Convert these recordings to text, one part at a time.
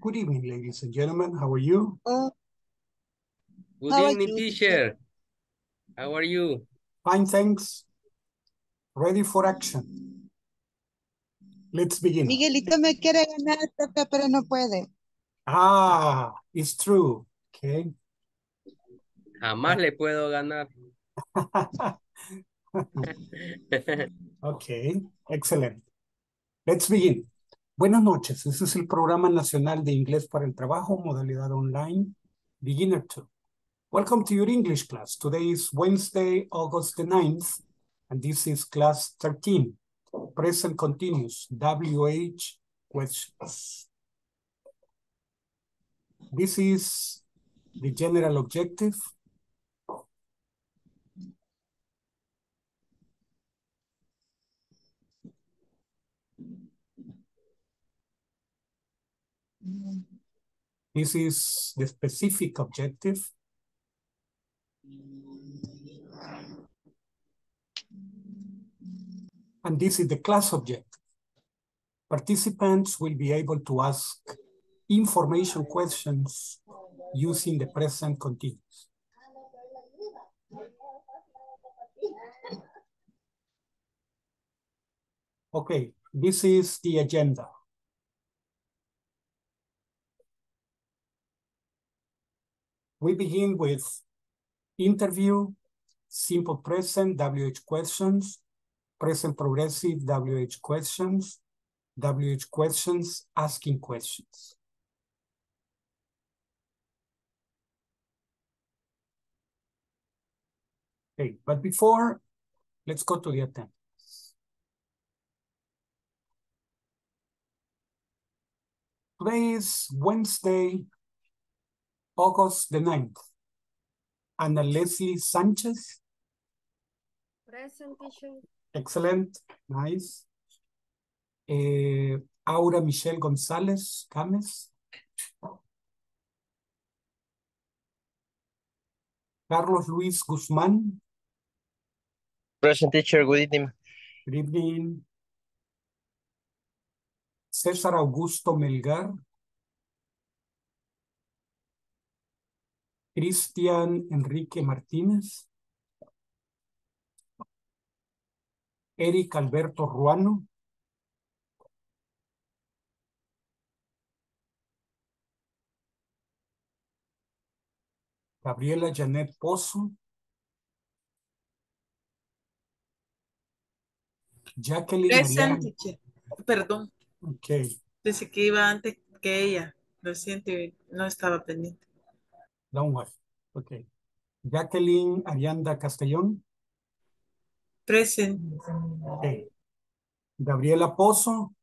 Good evening, ladies and gentlemen. How are you? Oh, Good How are evening, you, teacher. How are you? Fine, thanks. Ready for action. Let's begin. Miguelito me quiere ganar, pero no puede. Ah, it's true. Okay. Jamás le puedo ganar. okay, excellent. Let's begin. Buenas noches. Este es el programa nacional de inglés para el trabajo, modalidad online, beginner 2. Welcome to your English class. Today is Wednesday, August the 9th, and this is class 13. Present continuous, WH questions. This is the general objective. This is the specific objective. And this is the class objective. Participants will be able to ask information questions using the present continuous. Okay, this is the agenda. We begin with interview, simple present, WH questions, present progressive, WH questions, WH questions, asking questions. Okay, but before, let's go to the attendance. Today is Wednesday, August the 9th. Ana Leslie Sanchez, Present teacher. excellent, nice. Eh, Aura Michelle González Gámez. Carlos Luis Guzmán, Present teacher, good evening. good evening. César Augusto Melgar. Cristian Enrique Martínez. Eric Alberto Ruano. Gabriela Janet Pozo. Jacqueline. Perdón, Ok, pensé que iba antes que ella. Lo siento, no estaba pendiente. Worry. Ok. Jacqueline Arianda Castellón. Present, Ok. Gabriela Pozo.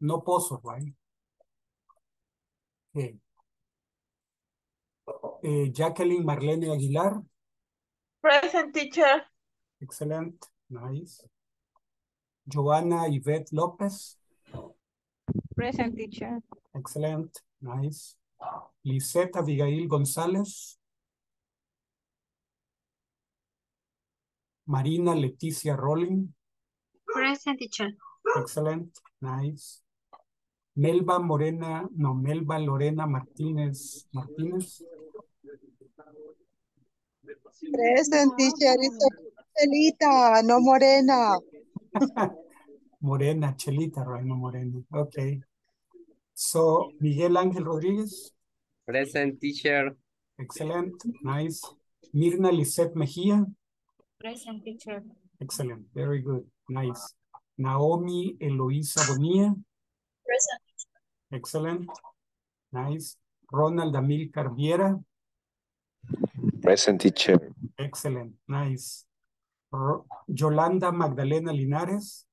No Pozo, right? Ok. Eh, Jacqueline Marlene Aguilar. Present teacher. Excellent. Nice. Joana Yvette López. Present teacher. Excellent. Nice. Lisette Abigail González. Marina Leticia Rolling. Present teacher. Excellent. Nice. Melba Morena, no, Melba Lorena Martínez Martínez. Present teacher, it's Celita, no Morena. Morena, Chelita, right? No Morena. Okay. So, Miguel Ángel Rodríguez. Present teacher. Excellent. Nice. Mirna Lisette Mejía. Present teacher. Excellent. Very good. Nice. Naomi Eloísa Bonilla. Present. Excellent. Nice. Ronald Amilcar Viera. Present teacher. Excellent. Nice. Yolanda Magdalena Linares.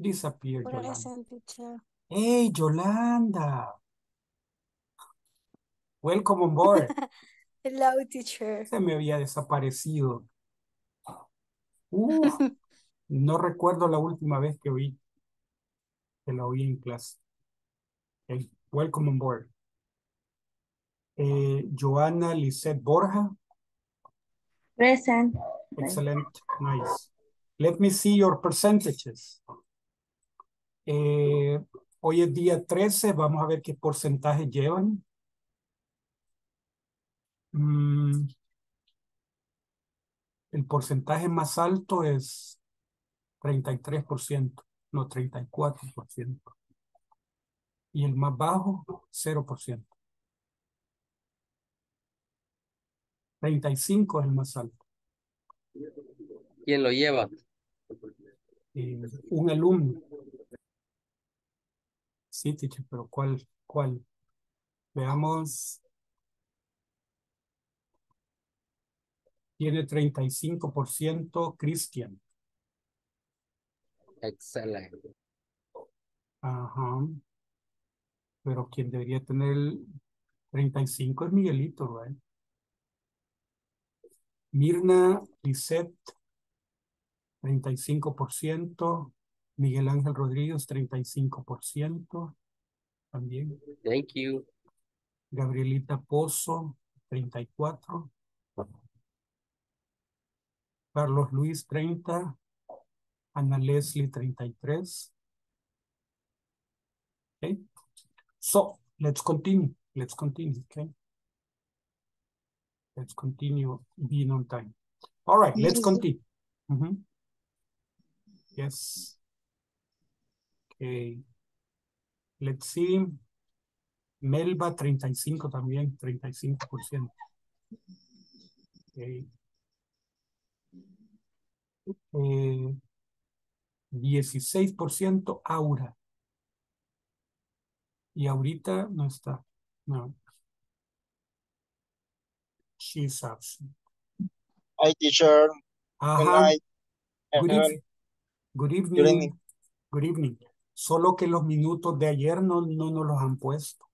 Disappeared Yolanda. Present teacher. Hey, Yolanda. Welcome on board. Hello teacher. Se me había desaparecido. Uf, no recuerdo la última vez que vi que la oí en clase. Okay, Welcome on board. Eh, Joana Lisette Borja. Present. Excellent. Nice. Let me see your percentages. Eh, Hoy es día 13, vamos a ver qué porcentaje llevan. Mm, el porcentaje más alto es 33%, no 34%. Y el más bajo, 0%. 35 es el más alto. ¿Quién lo lleva? Eh, un alumno. Sí, teacher, pero ¿cuál? ¿Cuál? Veamos. Tiene 35% Cristian. Excelente. Ajá. Pero quien debería tener el 35 es Miguelito, ¿verdad? Mirna Lisette, 35%. Miguel Ángel Rodríguez, 35%. También. Thank you. Gabrielita Pozo, 34. Carlos Luis, 30. Ana Leslie, 33. Okay. So, let's continue. Let's continue, okay? Let's continue being on time. All right, let's continue. Mhm. Yes. Okay. Let's see. Melba, 35 también, 35%. Okay. Eh, 16% Aura. Y ahorita no está. No. She's absent. Hi, teacher. Good night. Good, good evening. Good evening. Solo que los minutos de ayer no, no nos los han puesto.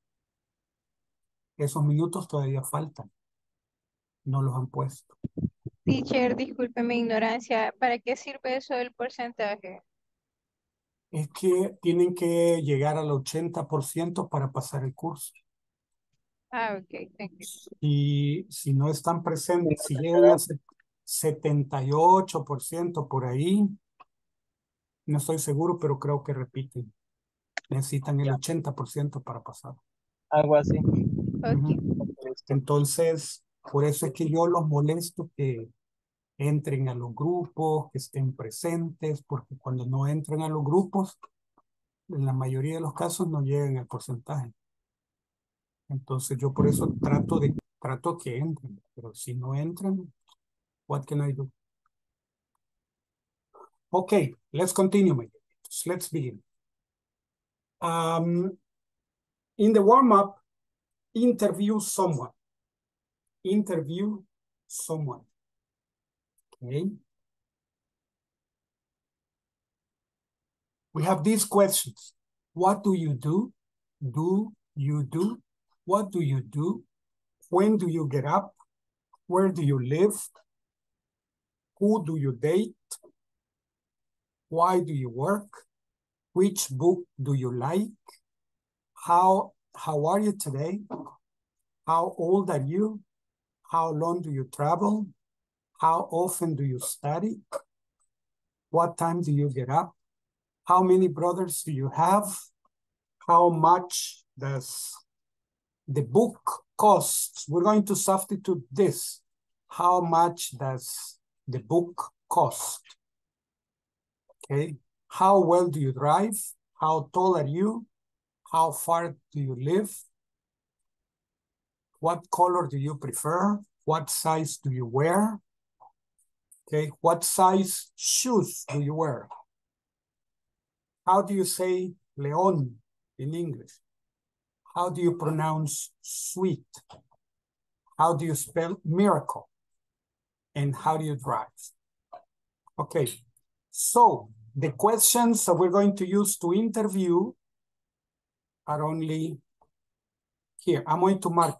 Esos minutos todavía faltan. No los han puesto. Teacher, disculpe mi ignorancia. ¿Para qué sirve eso del porcentaje? Es que tienen que llegar al 80% para pasar el curso. Ah, ok, thank you. Y si no están presentes, si llegan a se- 78% por ahí, no estoy seguro, pero creo que repiten. Necesitan el 80% para pasar. Algo así. Ok. Ujú. Entonces, por eso es que yo los molesto que entren a los grupos, que estén presentes, porque cuando no entran a los grupos, en la mayoría de los casos no llegan al porcentaje. Entonces yo por eso trato de trato que entren, pero si no entran, what can I do? Okay, let's continue, my dears. Let's begin. Um, in the warm-up, interview someone. Interview someone. Okay. We have these questions. What do you do? Do you do? What do you do? When do you get up? Where do you live? Who do you date? Why do you work? Which book do you like? How how are you today? How old are you? How long do you travel? How often do you study? What time do you get up? How many brothers do you have? How much does the book cost? We're going to substitute this. How much does the book cost? Okay. How well do you drive? How tall are you? How far do you live? What color do you prefer? What size do you wear? Okay, what size shoes do you wear? How do you say león in English? How do you pronounce sweet? How do you spell miracle? And how do you drive? Okay, so the questions that we're going to use to interview are only here. I'm going to mark.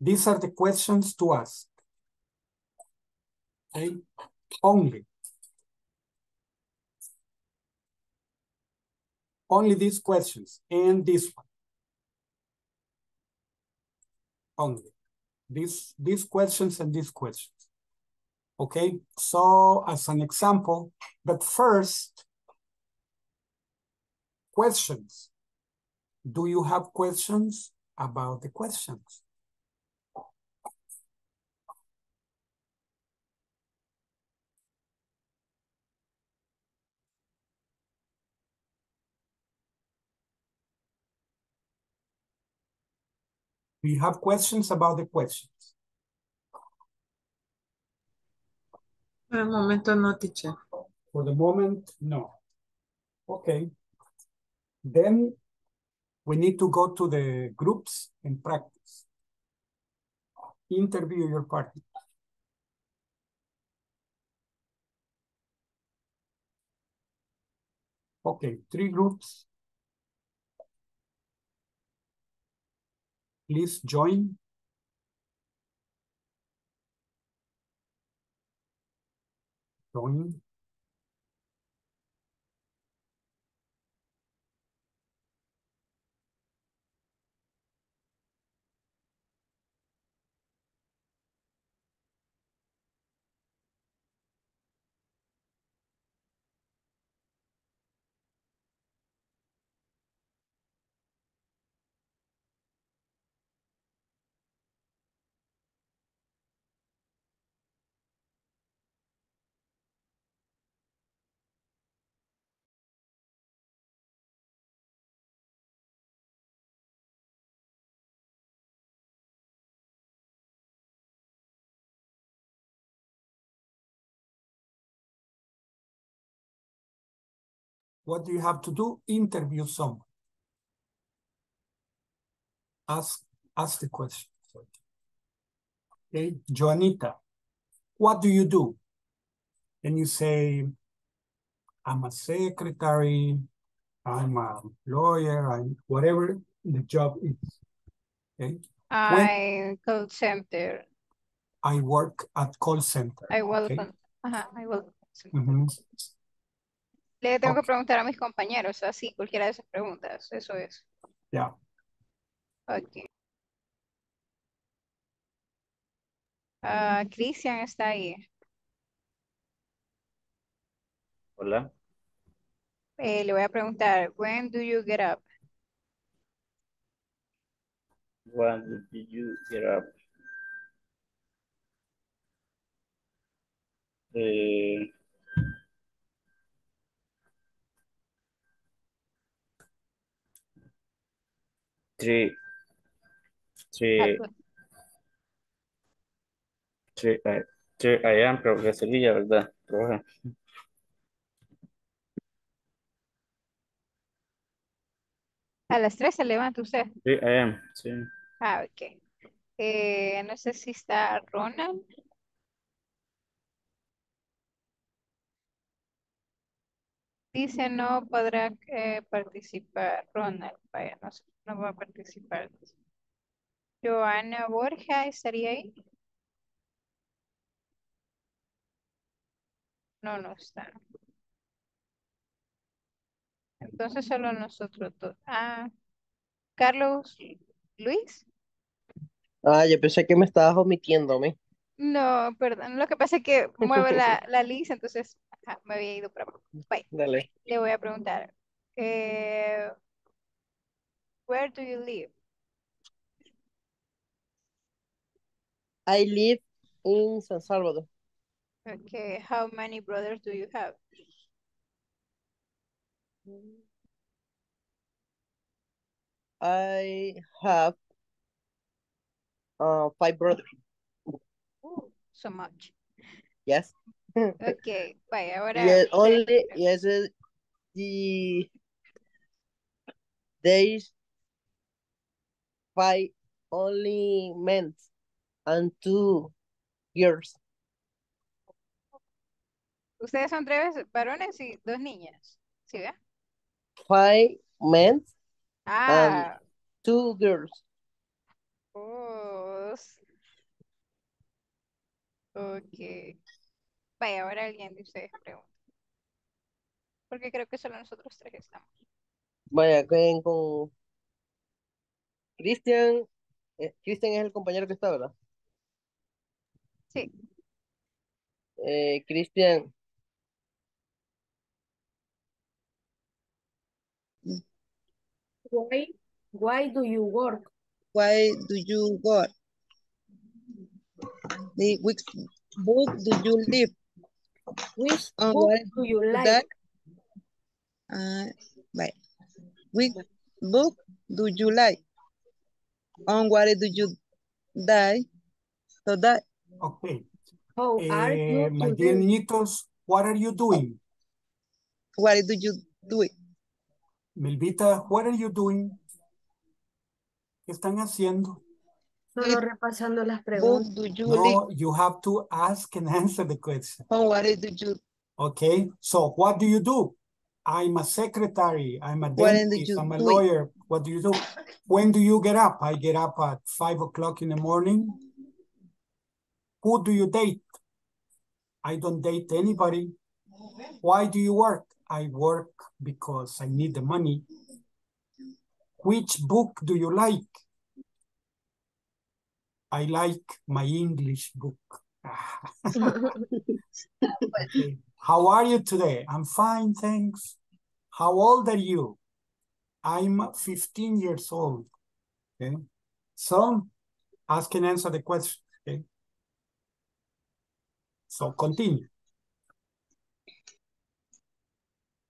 These are the questions to ask. Okay, only. Only these questions and this one. Only. These, these questions and these questions. Okay, so as an example, but first, questions. Do you have questions about the questions? You have questions about the questions? Por el momento no, teacher. For the moment, no. Okay. Then we need to go to the groups and practice. Interview your partner. Okay, three groups. Please join. Join. What do you have to do? Interview someone. Ask, ask the question. Okay, Joanita, what do you do? And you say, I'm a secretary, I'm a lawyer, I'm whatever the job is. Okay. I call center. I work at call center. I will. okay? Ajá, uh-huh, I will. Ujú. Mm-hmm. Le tengo que preguntar a mis compañeros, así, cualquiera de esas preguntas, eso es. Ya. Ok. Ah, Cristian está ahí. Hola. Eh, le voy a preguntar, when do you get up? When did you get up? Eh, three, three, three, I, three I am, que sería, ¿verdad? Profe. A las 3 se levanta usted. Three I am, sí. Ah, ok. Eh, no sé si está Ronald. Dice no podrá eh, participar. Ronald, vaya, no, sé, no va a participar. Joana Borja estaría ahí. No, no está. Entonces solo nosotros dos. Ah, Carlos Luis. Ah, yo pensé que me estabas omitiéndome. No, perdón. Lo que pasa es que mueve la, la lista, entonces ajá, me había ido para abajo. Bye. Dale. Le voy a preguntar. eh, where do you live? I live in San Salvador. Okay. How many brothers do you have? I have uh, five brothers. Ooh, so much. Yes. Okay. Bye. Ahora. Yes, only yes the days five only men and two girls. Ustedes son tres varones y dos niñas. ¿Sí ve? Five men Ah. two girls. Oh. Ok. Vaya, ahora alguien de ustedes pregunta. Porque creo que solo nosotros tres estamos. Vaya, ven con Cristian. eh, Cristian es el compañero que está, ¿verdad? Sí. Eh, Cristian. Why Why do you work? Why do you work? The which book do you live? Which book what do you like? that? Uh, right. Which book do you like? On what do you die? So that Okay. How are Eh, you my dear niñitos, what are you doing? what do you do? Melvita, what are you doing? ¿Qué están haciendo? Solo repasando las preguntas. do you? No, you have to ask and answer the question. On what do you Okay, so what do you do? I'm a secretary, I'm a dentist, you I'm a do? lawyer. What do you do? When do you get up? I get up at five o'clock in the morning. Who do you date? I don't date anybody. Why do you work? I work because I need the money. Which book do you like? I like my English book. Okay. How are you today? I'm fine, thanks. How old are you? I'm 15 years old. Okay. So ask and answer the question. Okay. So continue.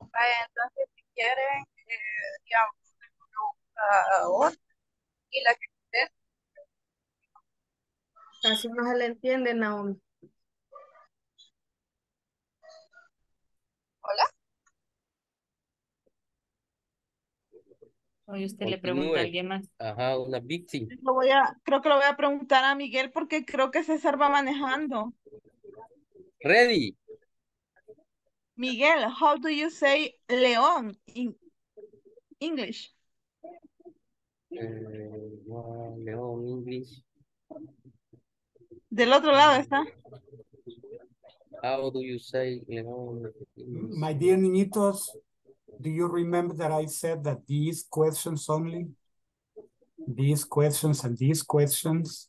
Vaya, entonces si quieren, eh, digamos, una hora y la que ustedes Casi no se le entiende, Naomi. Oye, usted le Continúe. pregunta a alguien más. Ajá, una víctima. Lo voy a, creo que lo voy a preguntar a Miguel porque creo que César va manejando. Ready. Miguel, how do you say león in English? Eh, wow, León, English. Del otro lado está. How do you say León? My dear niñitos, do you remember that I said that these questions only, these questions and these questions,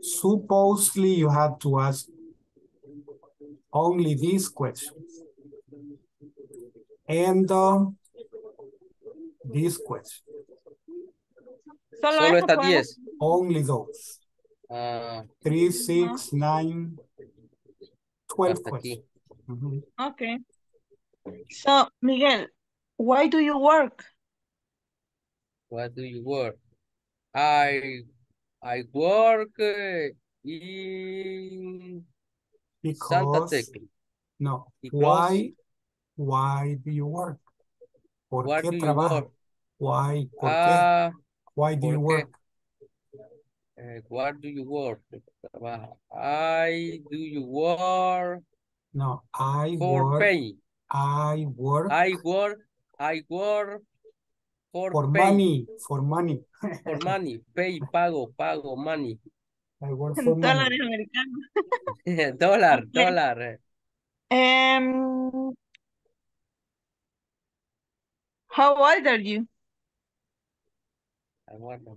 supposedly you had to ask only these questions. And um, these questions, Solo, Solo eso estas 10. only those. Three, six, nine, twelve hasta questions. aquí. Mhm. Okay. So, Miguel, why do you work? What do you work? I I work uh, in Santa Tecla. no, Because- why, why do you work? ¿Por What qué do you work? Why, por qué? Ah, Why do you work? eh, what do you work? Trabaja. I do you work No, I for work, pay. I work I work, I work for, for pay. money, for money. For money. Pay, pago, pago, money. I work for money. Dólares americanos. dólar, Okay. dólar. Um, how old are you? Aguarda.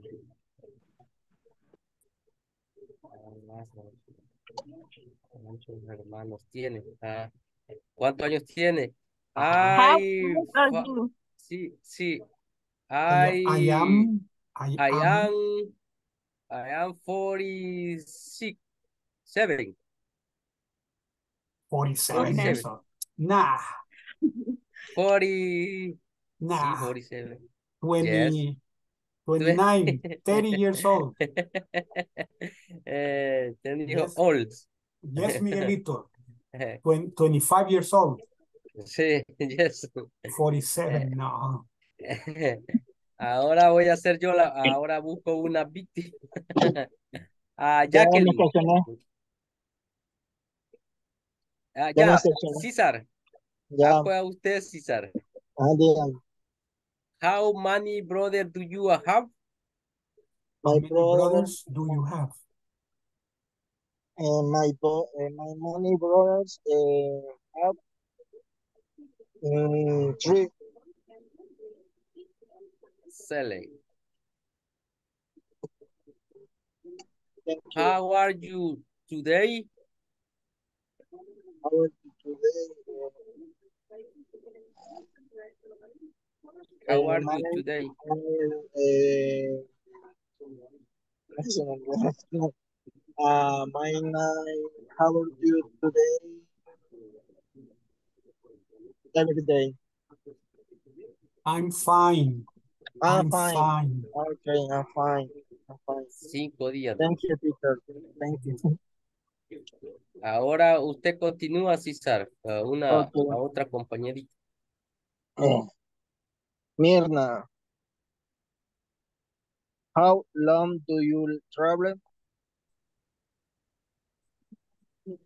¿Cuántos hermanos tiene? Ah, ¿Cuántos años tiene? You? sí, sí. I, I, I am, I, I am, am, I am 46, seven, 47 years 47. old. Nah, 40, sí, nah, 47. 20, 29, 30 years old. Eh, ten years Yes. old. Yes, Miguelito, 20, 25 years old. Sí, yes. 47, no. Ahora voy a hacer yo la, ahora busco una víctima. Ah, Jacqueline. Ah, Ya estacioné. César. Ya. Ah, pues a usted, César. Ah. How many brothers do you have? How My brothers do you have? And my bo uh, my many brothers uh, have mm, three. Selling. How are you today? How are you today? How are you today? is, uh, my name, how are you today? Every day. I'm fine. I'm I'm fine. fine. Okay, I'm fine. I'm fine. Cinco días. Thank you, teacher. Thank you. Ahora usted continúa, César, a una Okay. a otra compañerita. Eh, Mirna, how long do you travel?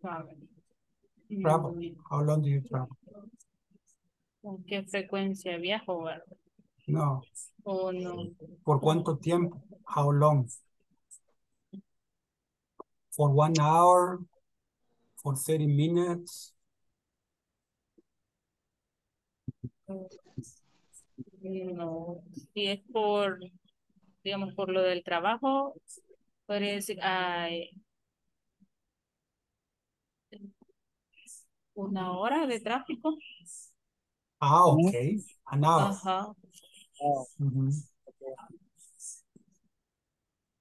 Travel. How long do you travel? ¿Con qué frecuencia viajo? No. ¿O no? ¿Por cuánto tiempo? How long? For one hour? For 30 minutes? No. Si es por, digamos, por lo del trabajo, podría decir, ay, una hora de tráfico. Ah, okay. An hour. Ajá. Oh, Mhm.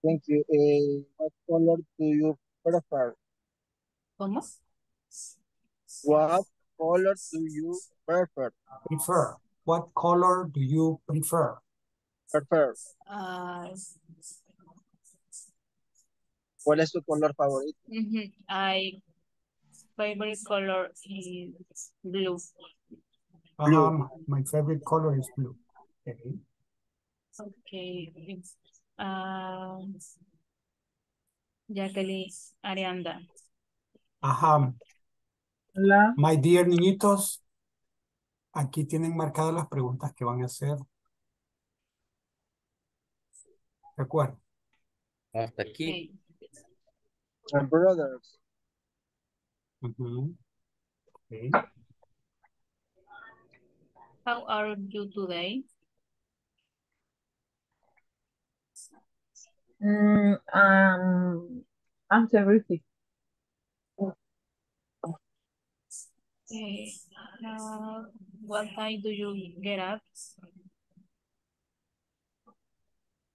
thank you. Eh, what color do you prefer? ¿Cómo? What color do you prefer? Prefer. What color do you prefer? Prefer. Ah, ¿Cuál es su color favorito? ujú, I favorite color is blue. Uh-huh, my- my favorite color is blue. Okay. Okay. it's, ah, Jacqueline Arianda. Ajá. Hola. My dear niñitos, aquí tienen marcadas las preguntas que van a hacer. ¿De acuerdo? Hasta aquí. Okay. My brothers. Ujú. Ok. How are you today? Mm, um, I'm terrific. Okay. Uh, what time do you get up?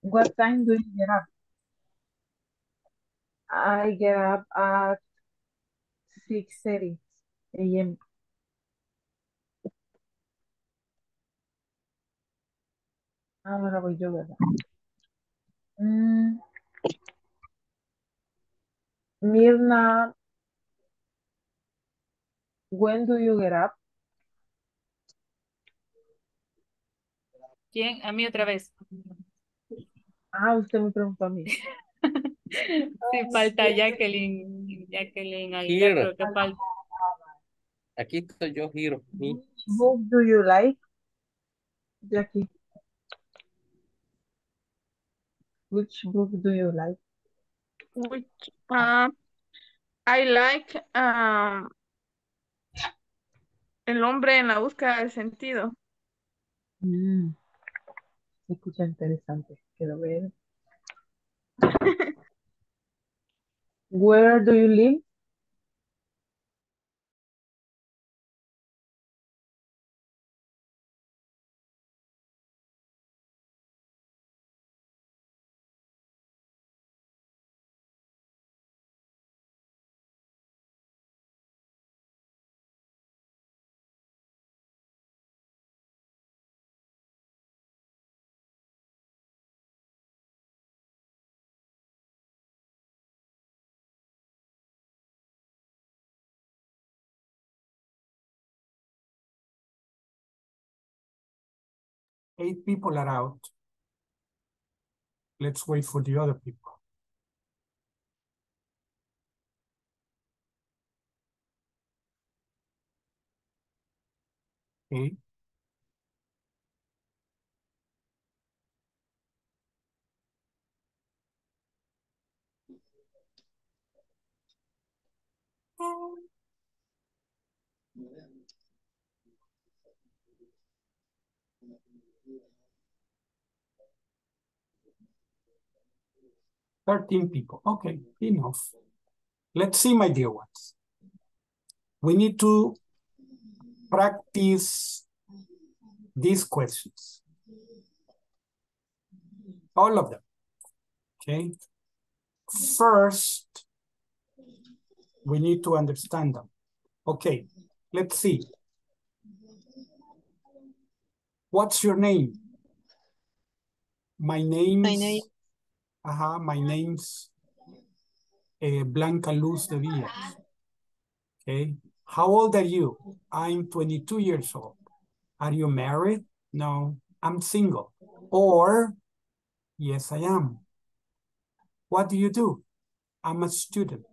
What time do you get up? I get up at 6:30 a.m. Ahora voy yo, ¿verdad? Mm, Mirna, when do you get up? ¿Quién? A mí otra vez. Ah, usted me preguntó a mí. Sí, falta Jacqueline, Jacqueline creo que falta. Aquí estoy yo, Giro. Book do you like? Jackie. Which book do you like? Which, uh, I like um, El hombre en la búsqueda del sentido. Mm, se escucha interesante. Quiero ver. Where do you live? Eight people are out. Let's wait for the other people. Okay. Thirteen people. Okay, enough. Let's see, my dear ones. We need to practice these questions. All of them. Okay. First, we need to understand them. Okay, let's see. What's your name? My name's My name- uh-huh, my name's uh, Blanca Luz de Diaz. Okay. How old are you? I'm 22 years old. Are you married? No, I'm single. Or, yes, I am. What do you do? I'm a student.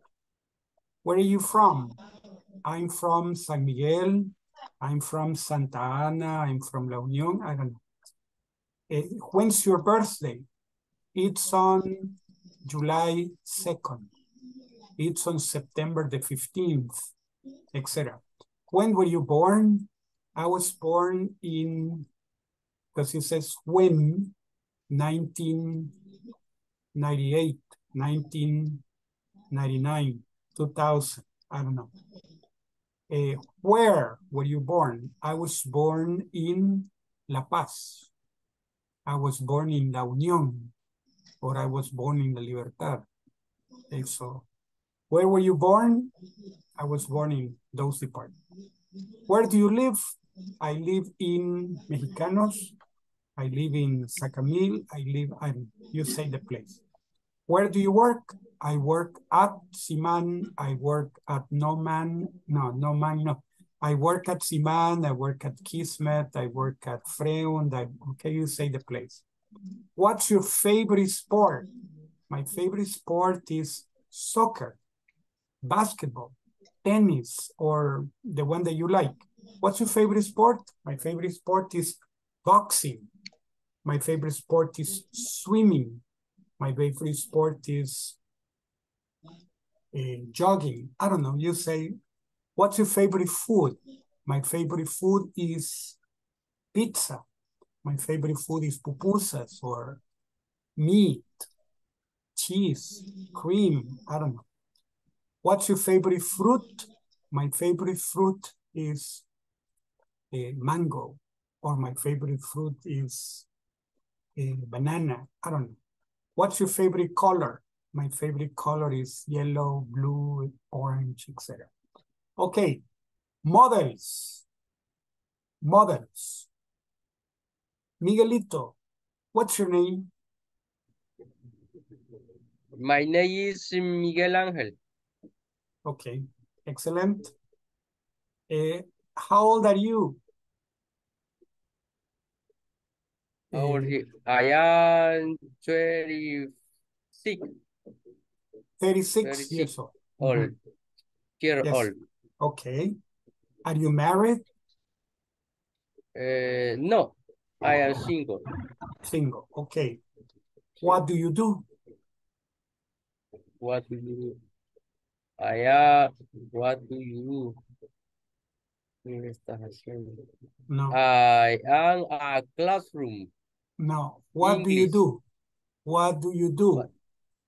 Where are you from? I'm from San Miguel. I'm from Santa Ana. I'm from La Unión. I don't know. Eh, when's your birthday? It's on July 2nd. It's on September the 15th, etc. When were you born? I was born in, because it says when, 1998, 1999, 2000, I don't know. Eh, where were you born? I was born in La Paz. I was born in La Unión, or I was born in La Libertad. Okay, so where were you born? I was born in those departments. Where do you live? I live in Mejicanos. I live in Zacamil. I live, I'm, you say the place. Where do you work? I work at Siman. I work at No Man. No, No Man, no. I work at Siman. I work at Kismet. I work at Freund. I, okay, you say the place. What's your favorite sport? My favorite sport is soccer, basketball, tennis, or the one that you like. What's your favorite sport? My favorite sport is boxing. My favorite sport is swimming. My favorite sport is uh, jogging. I don't know. You say, what's your favorite food? My favorite food is pizza. My favorite food is pupusas or meat, cheese, cream. I don't know. What's your favorite fruit? My favorite fruit is a mango, or my favorite fruit is a banana. I don't know. What's your favorite color? My favorite color is yellow, blue, orange, etc. Okay, models. Models. Miguelito, what's your name? My name is Miguel Ángel. Okay, excellent. Eh, how old are you? How old Eh, he- I am 26 36 36 years old. old. Mhm. Year Yes. old. Okay. Are you married? Uh, no, I am single. Single. Okay. What do you do? What do you do? I am, ah, what do you do? ¿Qué estás haciendo? No. I am a classroom. No. What do you do? What do you do?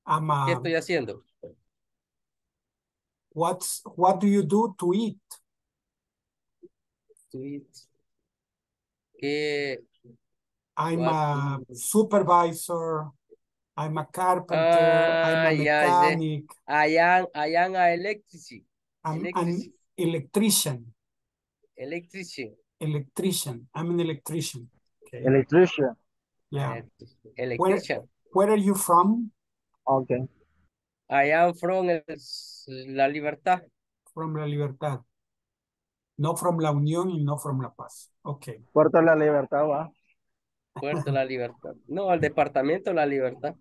I'm ¿Qué a, estoy haciendo? what's what do you do to eat? To eat. ¿Qué? I'm What a supervisor. I'm a carpenter. I'm Ah, a sé. mechanic. I am, I am a electrician. I'm an Electrician. electrician. Electrician. Electrician. I'm an electrician. Okay. Electrician. Yeah. Elec- Where, Electrician. where are you from? Okay. I am from el- La Libertad. From La Libertad. No from La Unión y no from La Paz. Okay. Puerto la Libertad, va. Puerto La Libertad. No, el departamento La Libertad.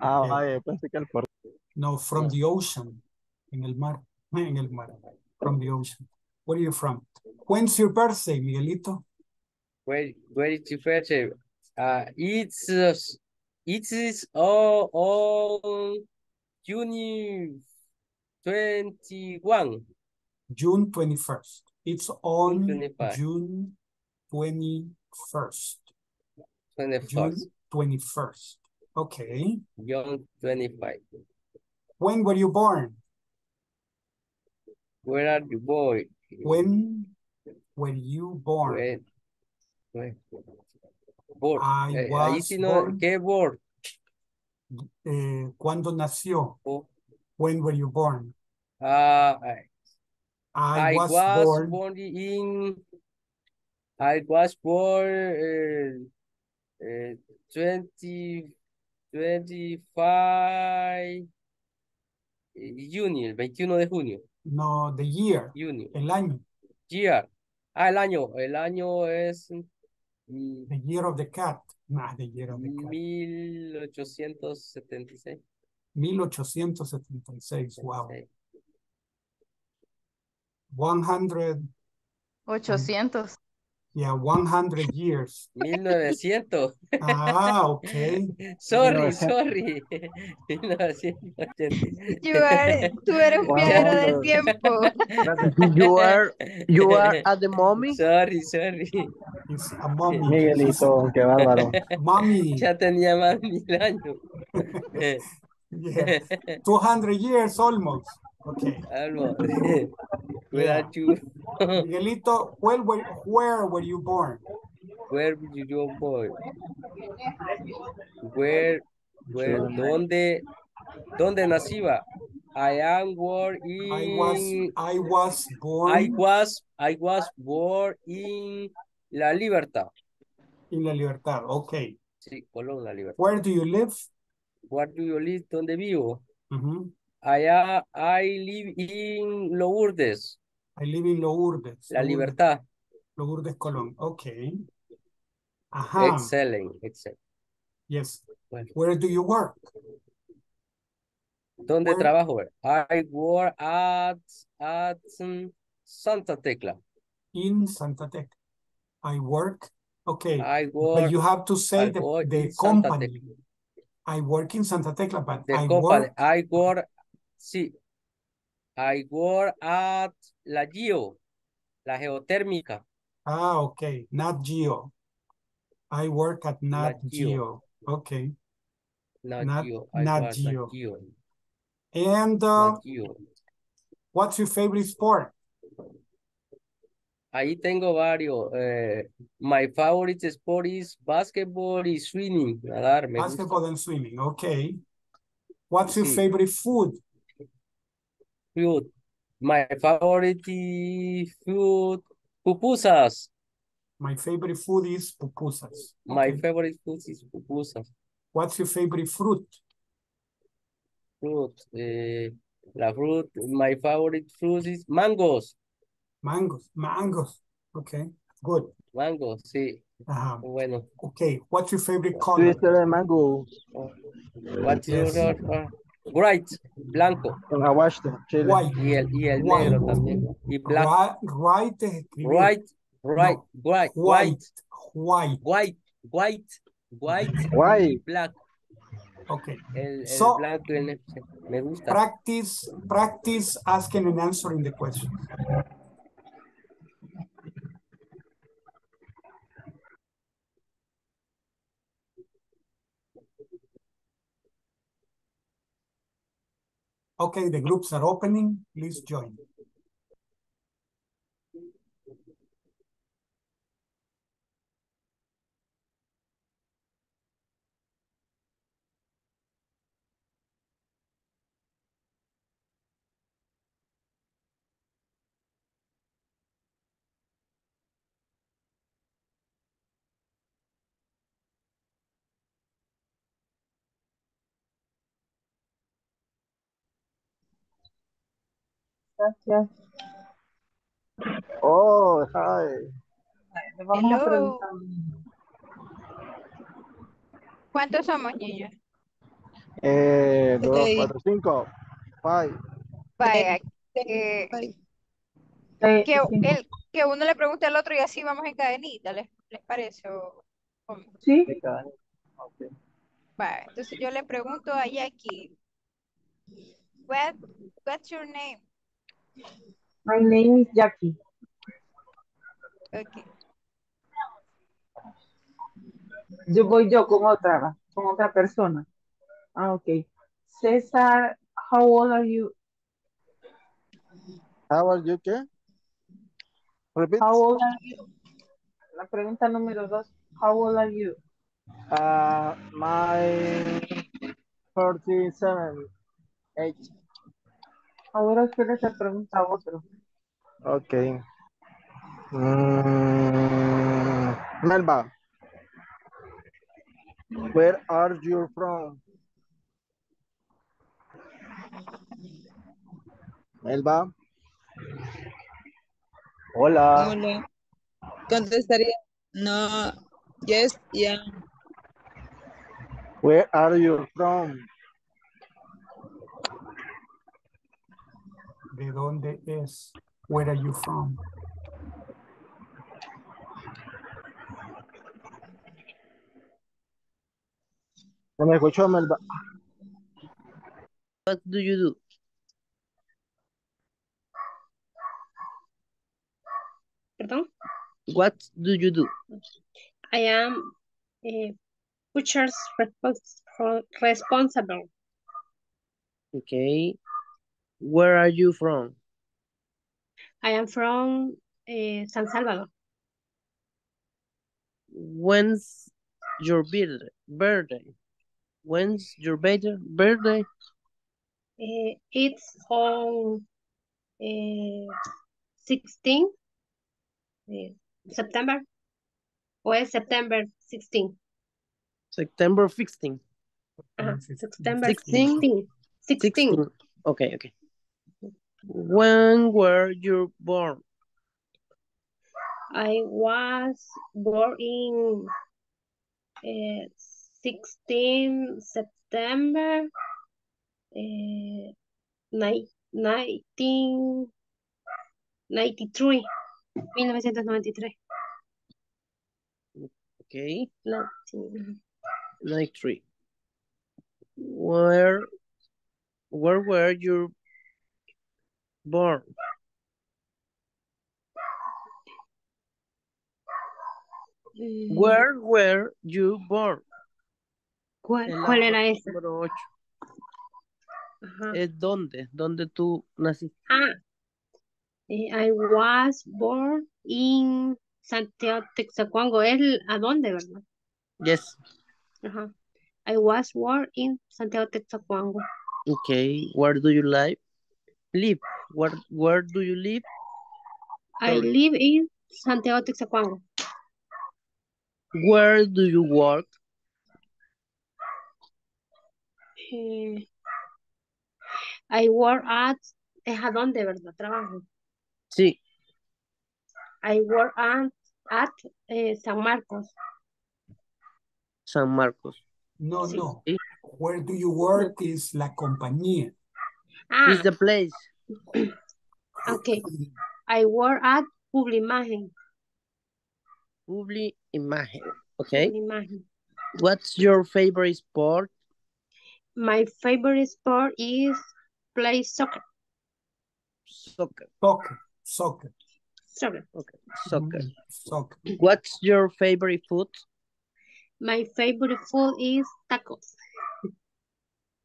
Ah, vaya, pensé que el puerto. No, from the ocean. En el mar. En el mar. From the ocean. Where are you from? When's your birthday, Miguelito? Where, where is your birthday? Uh, it's, uh, it is all on June 21. June 21st. It's on 25. June 21st. 21st. June 21st. Okay. June 25. When were you born? Where are you boy? When were you born? When, Board. I Eh, ahí was sí no, born. ¿qué board? Eh, ¿Cuándo nació? Oh. When were you born? Ah, I, I, I was, was born. born in, I was born uh, uh, 20, 25 junio, el 21 de junio, No, the year. junio, El año. year. Ah, el año, el año es The year of the cat. Nah, the year of the cat. 1876. 1876. Wow. 76. 100. 800. Yeah, 100 years. 1900. Ah, okay. Sorry, 1900. sorry. 1980. You are, tú eres un viajero del tiempo. You are, you are at the mommy. Sorry, sorry. It's a mommy. Miguelito, qué bárbaro. Mommy. Ya tenía más mil años. Yeah. 200 years almost. Okay. Algo. Without you. Miguelito, where were, where were you born? Where did you boy? Where, where, ¿dónde, dónde naciba? I am born in, I was I was born I was, I was born in La Libertad. in La Libertad. Okay. Sí, Colón, La Libertad. Where do you live? Where do you live? ¿Dónde vivo? Mhm. Allá, I live in Lourdes, I live in Lourdes. La Lourdes- Libertad. Lourdes, Colón. Okay. Ajá. Excellent, excellent. Yes. Bueno. Where do you work? ¿Dónde Where- trabajo? I work at, at mm, Santa Tecla. In Santa Tecla. I work. Okay. I But work, you have to say I the, the company. I work in Santa Tecla, but The I company, work. I work, sí. I work at la Geo, la geotérmica. Ah, okay. Not Geo. I work at not Geo. Geo. Okay. Not, Not- Geo, not Geo. Geo, And uh, Geo. what's your favorite sport? Ahí tengo varios. eh, my favorite sport is basketball y swimming, nadar, me gusta. Basketball and swimming. Okay. What's your Sí. favorite food? Food. My favorite food, pupusas. My favorite food is pupusas. My Okay. favorite food is pupusas. What's your favorite fruit? Fruit, eh, la fruit, my favorite fruit is mangoes. Mangoes. Mangoes. Okay. Good. Mangoes, sí. Uh-huh. Bueno, Okay. What's your favorite color? Twister de mango. what's Yes. your uh, white, blanco, Con aguaste. Chile. White. y el, y el White. negro también. Y black, Right, es escribir. right, right, white, White. white, White. white, white, white, black. Okay. El, el So- blanco y el negro, me gusta. Practice, practice asking and answering the question. Okay, the groups are opening. Please join. Gracias. Oh, hi. Le vamos a Hello. preguntar. ¿Cuántos somos, niños? Eh, dos, Hey. cuatro, cinco. Five. Vaya, que, Eh, que, sí. el, que uno le pregunte al otro y así vamos en cadenita, ¿les, les parece? O, cómo? Sí, Ok. Vaya, entonces yo le pregunto a Jackie, What, what's your name? My name is Jackie. Okay. Yo voy yo con otra, con otra persona. Ah, ok. César, how old are you? How are you, qué? Repeat. How old are you? la pregunta número dos. How old are you? Uh, my 47 age. Ahora usted se pregunta a otro. Okay. Mm, Melba, where are you from? Melba. Hola. Hola. Contestaría, no, yes, yeah. Where are you from? ¿De dónde es? Where are you from? ¿No me escuchó, Melba? What do you do? Perdón. What do you do? I am eh, a butcher's respons- responsible. Okay. Where are you from? I am from eh, San Salvador. When's your birthday? Birthday. When's your birthday? Birthday? Eh, it's on eh, 16 eh, September. O es September 16. September 15. Ajá, September 16? 16. 16. Okay, okay. When were you born? I was born in uh, 16 September uh, 1993. 1993. Okay, Nineteen- 93. Where, where were you born? Mm, Where were you born? ¿Cuál, cuál era esa? Número 8. Ajá. ¿Es dónde? ¿Dónde tú naciste? Ah, eh, I was born in Santiago Texacuango. ¿Es a dónde, verdad? Yes. Ajá. I was born in Santiago Texacuango. Okay. Where do you live? Live. Where, where do you live? I Sorry. live in Santiago Texacuango. Where do you work? Eh, I work at, es a dónde, ¿verdad? Trabajo. Sí. I work at, at eh, San Marcos. San Marcos. No, Sí. no. Where do you work is la compañía. Ah, Is the place. okay. I work at Publimagen. Publi imagen. Okay. Publimagen. What's your favorite sport? My favorite sport is play soccer. Soccer. Soccer, soccer, Soccer. Okay. Soccer. mm, soccer. What's your favorite food? My favorite food is tacos.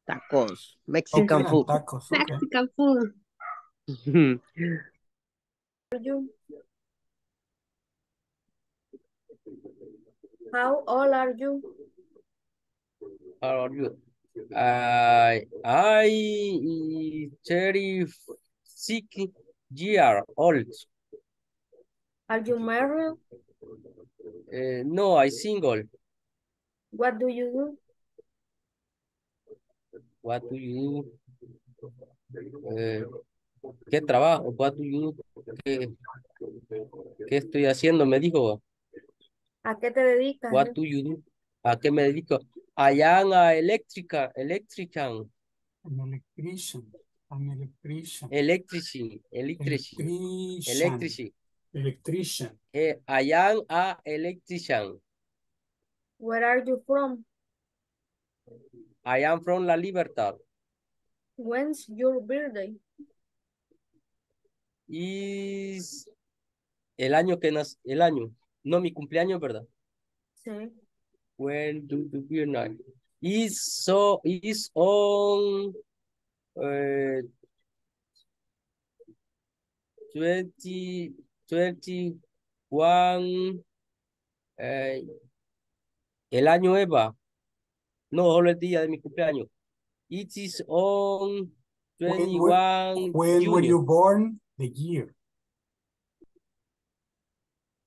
Tacos. Mexican and food. tacos, okay. Mexican food. How old are you? How are you? I I thirty-six year old. Are you married? Uh, no, I single. What do you do? What do you do? Eh, ¿qué trabajo? What do you do? ¿Qué, qué estoy haciendo? Me dijo. ¿A qué te dedicas? What do you do? ¿A qué me dedico? I am a electrica, electrician, An electrician, an electrician, electrician, electrician, electrician, electrician. electrician. Eh, I am a electrician. Where are you from? I am from La Libertad. When's your birthday? Is el año que nace, el año, no mi cumpleaños, ¿verdad? Sí. When do you feel night? Is so is on uh, 20, 21 Eh, el año Eva. No, solo el día de mi cumpleaños. It is on When, were- 21 when were June. you born? The year.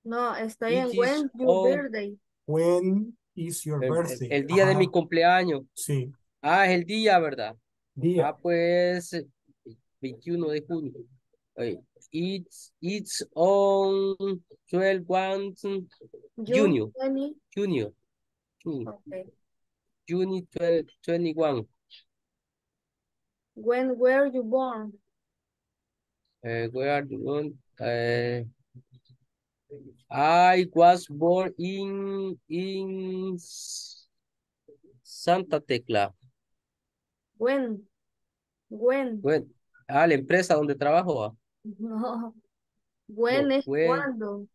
No, estoy It en is when your on- birthday. When is your El, birthday? el día de Ajá, mi cumpleaños. Sí, Ah, es el día, ¿verdad? día. Ah, pues 21 de junio. It's, it's on 12 one, June junio, 20. junio, junio, Okay. June 12, 21. When were you born? Eh, where are you going? Eh, I was born in, in Santa Tecla. When? When? Bueno, ah, la empresa donde trabajo. ah. No. When No, es when- cuando.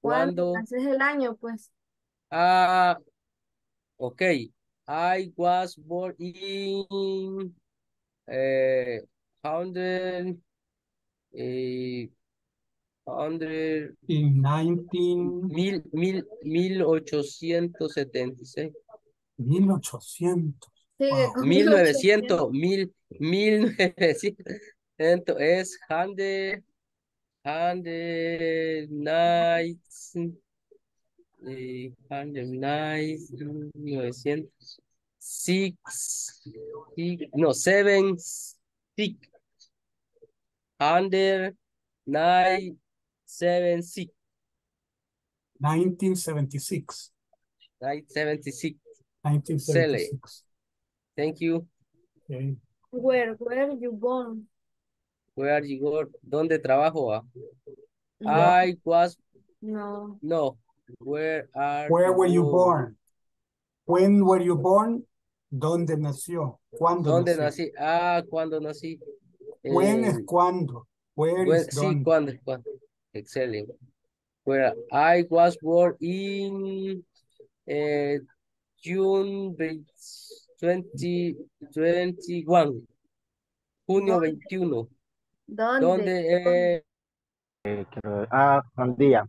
¿Cuándo? Haces el año, pues. Ah, okay. I was born in uh, hundred, eh, hundred, in 19... Mil, mil, 1876. 1800. Sí, wow. 1900, 1000, 1900 es 100, 100, 19 de Nice, 900, six, six, no, seven, six, nine, seven, six. 1976. 1976. 1976. Thank you. Okay. Where, where you born? Where you born? ¿Dónde trabajo? Ah? No. I was... No. No where are Where were you born? When were you born? ¿Dónde nació? ¿Cuándo ¿Dónde nació? nací? Ah, cuando nací. When es Eh, cuándo. Where Well, is sí, dónde. cuando, cuando. Excelente. Where I was born in eh, June 20, 21. Junio ¿Dónde? 21. ¿Dónde? ¿Dónde? eh, Ah, un día.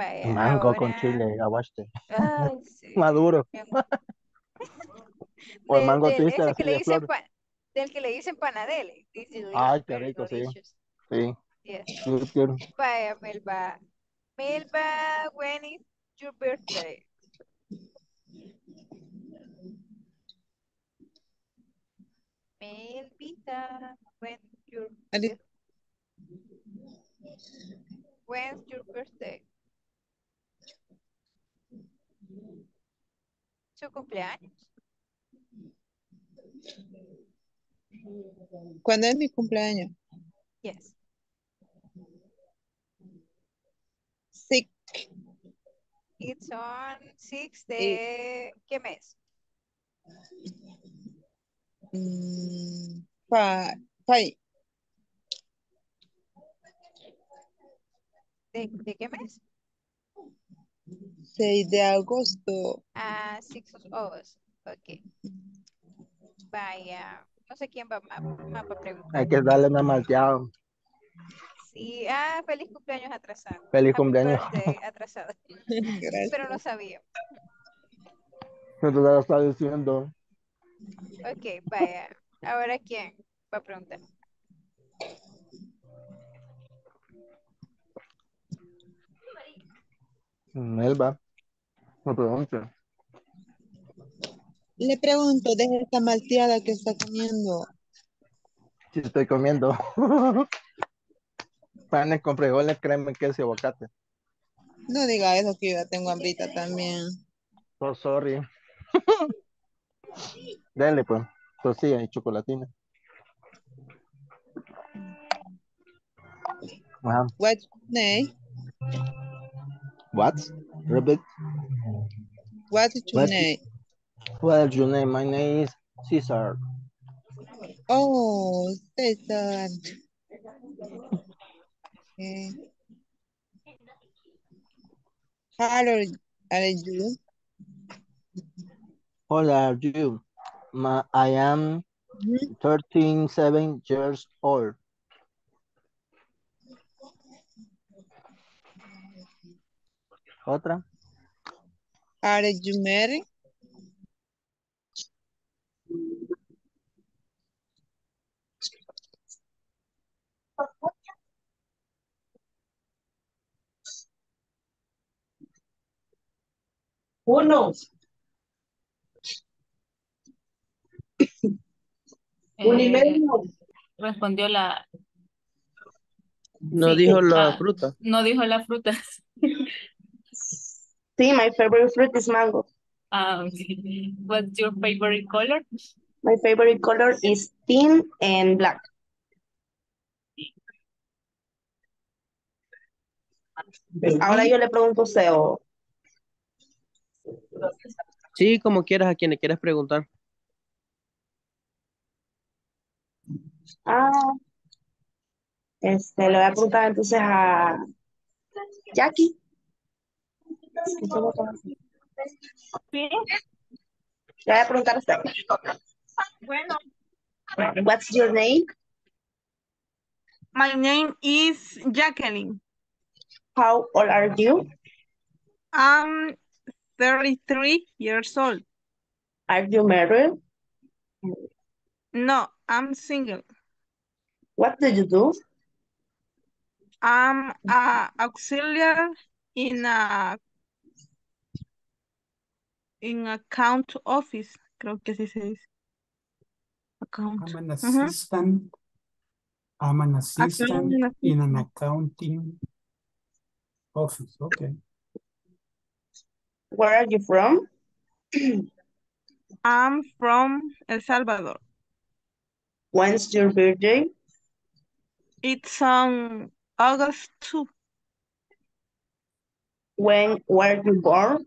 Vaya, Mango con chile, aguaste. Ay, sí. Maduro. amor. O el mango triste que le de dicen pa- del que le dicen panadele. It's delicious, Ay, qué rico, sí. Sí. Yes. Vaya, Melba. Melba, when is your birthday? Melvita, when your When's your birthday? ¿Su cumpleaños? ¿Cuándo es mi cumpleaños? Yes. Six. It's on 6 de... ¿Qué mes? Mm, fi- five. ¿De, de qué mes? 6 de agosto. Ah, 6 of August. Ok. Vaya. No sé quién va para preguntar. Hay que darle una malteada. Sí. Ah, feliz cumpleaños atrasado. Feliz cumpleaños. atrasado. Gracias. Pero no sabía. No te lo está diciendo. Ok, vaya. Ahora, ¿quién va a preguntar? Melba. No pregunte. Le pregunto, deje esta malteada que está comiendo. Si estoy comiendo. Panes con frijoles, crema, queso y aguacate. No diga eso que yo ya tengo hambrita también. Oh, sorry. Dale, pues. Tortilla y chocolatina. What's your name? What? Repeat. What's your What? name? What's your name? My name is Cesar. Oh, César. Okay. How old are you? How old are you? My, I am Mhm. 13, 7 years old. Otra. Are you married? Uno. Un y Eh, medio. respondió la, No sí, dijo la ah, fruta. no dijo la fruta. Sí, my favorite fruit is mango. Ah, ok. What's your favorite color? My favorite color is thin and black. Ahora yo le pregunto a usted, o- Sí, como quieras, a quien le quieras preguntar. ah, este, le voy a preguntar entonces a Jackie. Sí, Le voy a preguntar a usted. bueno. What's your name? My name is Jacqueline. How old are you? I'm 33 years old. Are you married? No, I'm single. What do you do? I'm a auxiliary in a in account office. Creo que así se dice. Account. I'm an Ujú. assistant. I'm an assistant Accounting in an accounting office. Okay. Where are you from? I'm from El Salvador. When's your birthday? It's on August 2. When were you born?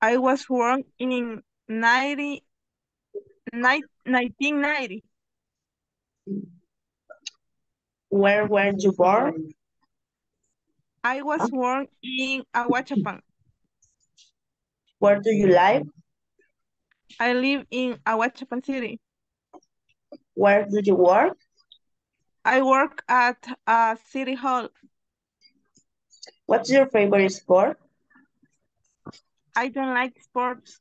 I was born in 90, 1990. Where were you born? I was born in Ahuachapan. Where do you live? I live in Ahuachapan City. Where do you work? I work at a city hall. What's your favorite sport? I don't like sports.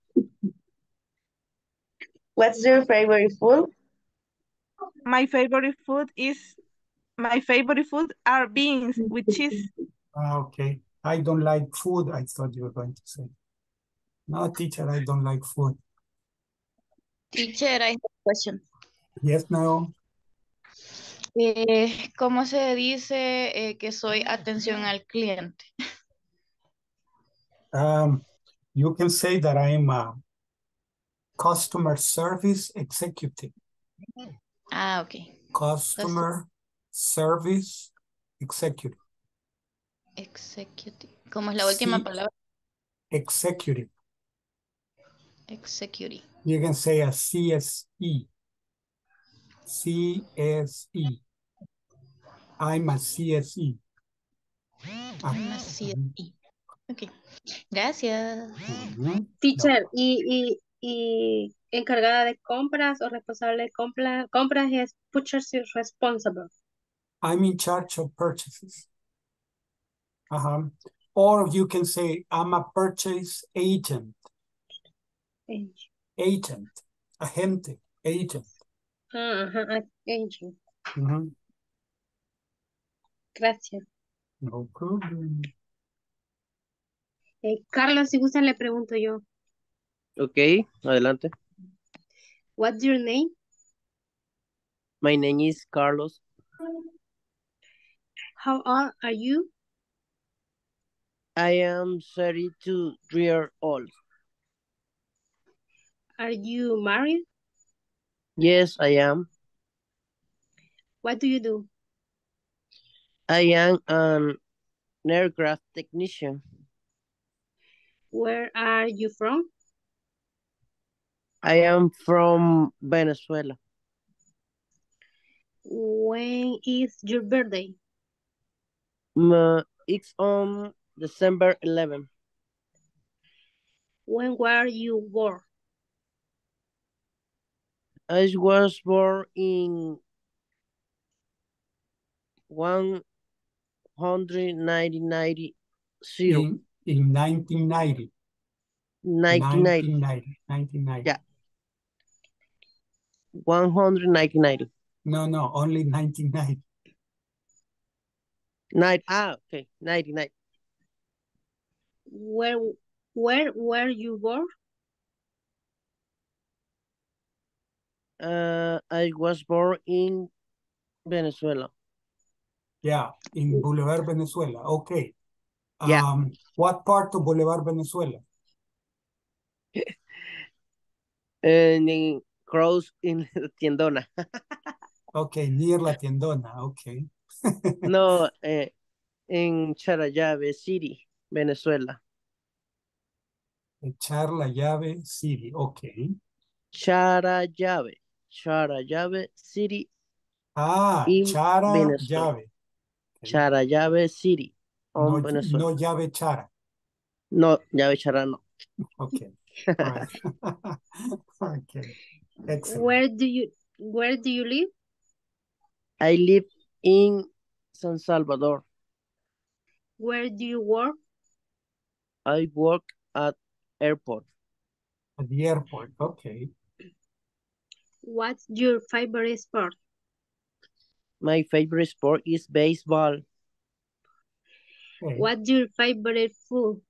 What's your favorite food? My favorite food is my favorite food are beans with cheese. Ah, Okay. I don't like food. I thought you were going to say. No, teacher, I don't like food. Teacher, I have a question. Yes, no. Eh, ¿cómo se dice eh, que soy atención al cliente? Um, you can say that I'm a customer service executive. Ah, ok. Customer service executive. Executive. ¿Cómo es la última Sí. palabra? Executive. Executive. You can say a CSE. CSE. I'm a CSE. I'm a CSE. Ok. Gracias. Teacher, y, y, y encargada de compras o responsable de compra- compras es purchase responsible. I'm in charge of purchases. Uh-huh. Or you can say I'm a purchase agent. Agent. Agente. Agent. Ah, ajá, ah, agent. Ujú. Gracias. No problem. Eh, Carlos, si gustan le pregunto yo. Ok, adelante. What's your name? My name is Carlos. How old are you? I am 32 years old. Are you married? Yes, I am. What do you do? I am an aircraft technician. Where are you from? I am from Venezuela. When is your birthday? Mm, it's on December 11. When were you born? I was born in 190 zero. In, in 1990. 1990. 1990. 1990. Yeah. 199. No, no, only 1990. Nine. Ah, okay. 99. Where where were you born? Uh, I was born in Venezuela. Yeah, in Boulevard, Venezuela. Okay. Yeah. Um, what part of Boulevard, Venezuela? And in cross in Tiendona. Okay, near La Tiendona. Okay. no, eh, in Charayave City, Venezuela. Echar la llave City. Okay. Charayave. Charayave City. Ah, in Chara Venezuela. llave. Charayave City. On No, Venezuela. no llave Chara. No, llave Chara no. Okay. All right. okay. Excellent. Where do you where do you live? I live in San Salvador. Where do you work? I work at airport. At the airport. Okay. What's your favorite sport? My favorite sport is baseball. Okay. What's your favorite food?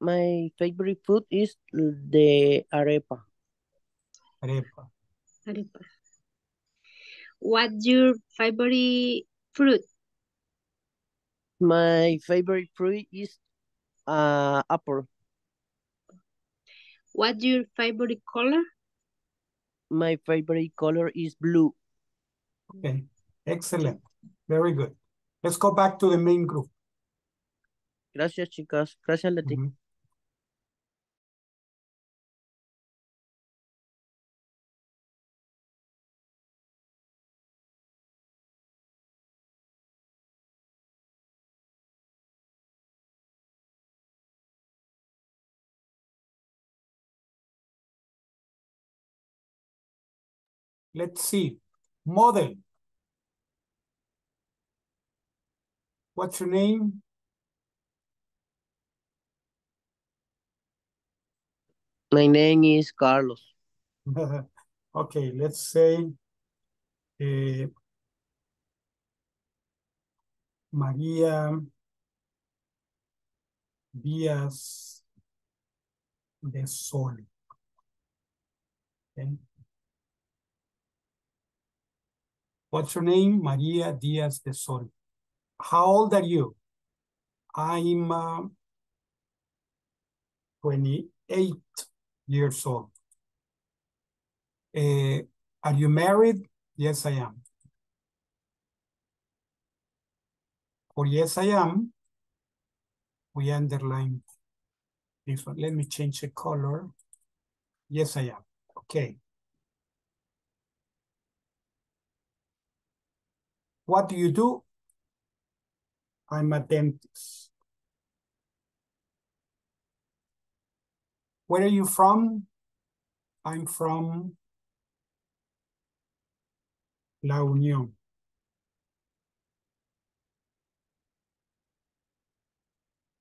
My favorite food is the arepa. Arepa. Arepa. What's your favorite fruit? My favorite fruit is uh, apple. What's your favorite color? My favorite color is blue. Okay. Excellent. Very good. Let's go back to the main group. Gracias, chicas. Gracias, Leti. Mhm. Let's see. Model. What's your name? My name is Carlos. Okay, let's say eh, María Díaz de Sol. Okay. What's your name? María Díaz de Sol. How old are you? I'm uh, 28 years old. Eh, are you married? Yes, I am. For yes, I am, we underline this one. Let me change the color. Yes, I am. Okay. What do you do? I'm a dentist. Where are you from? I'm from La Unión.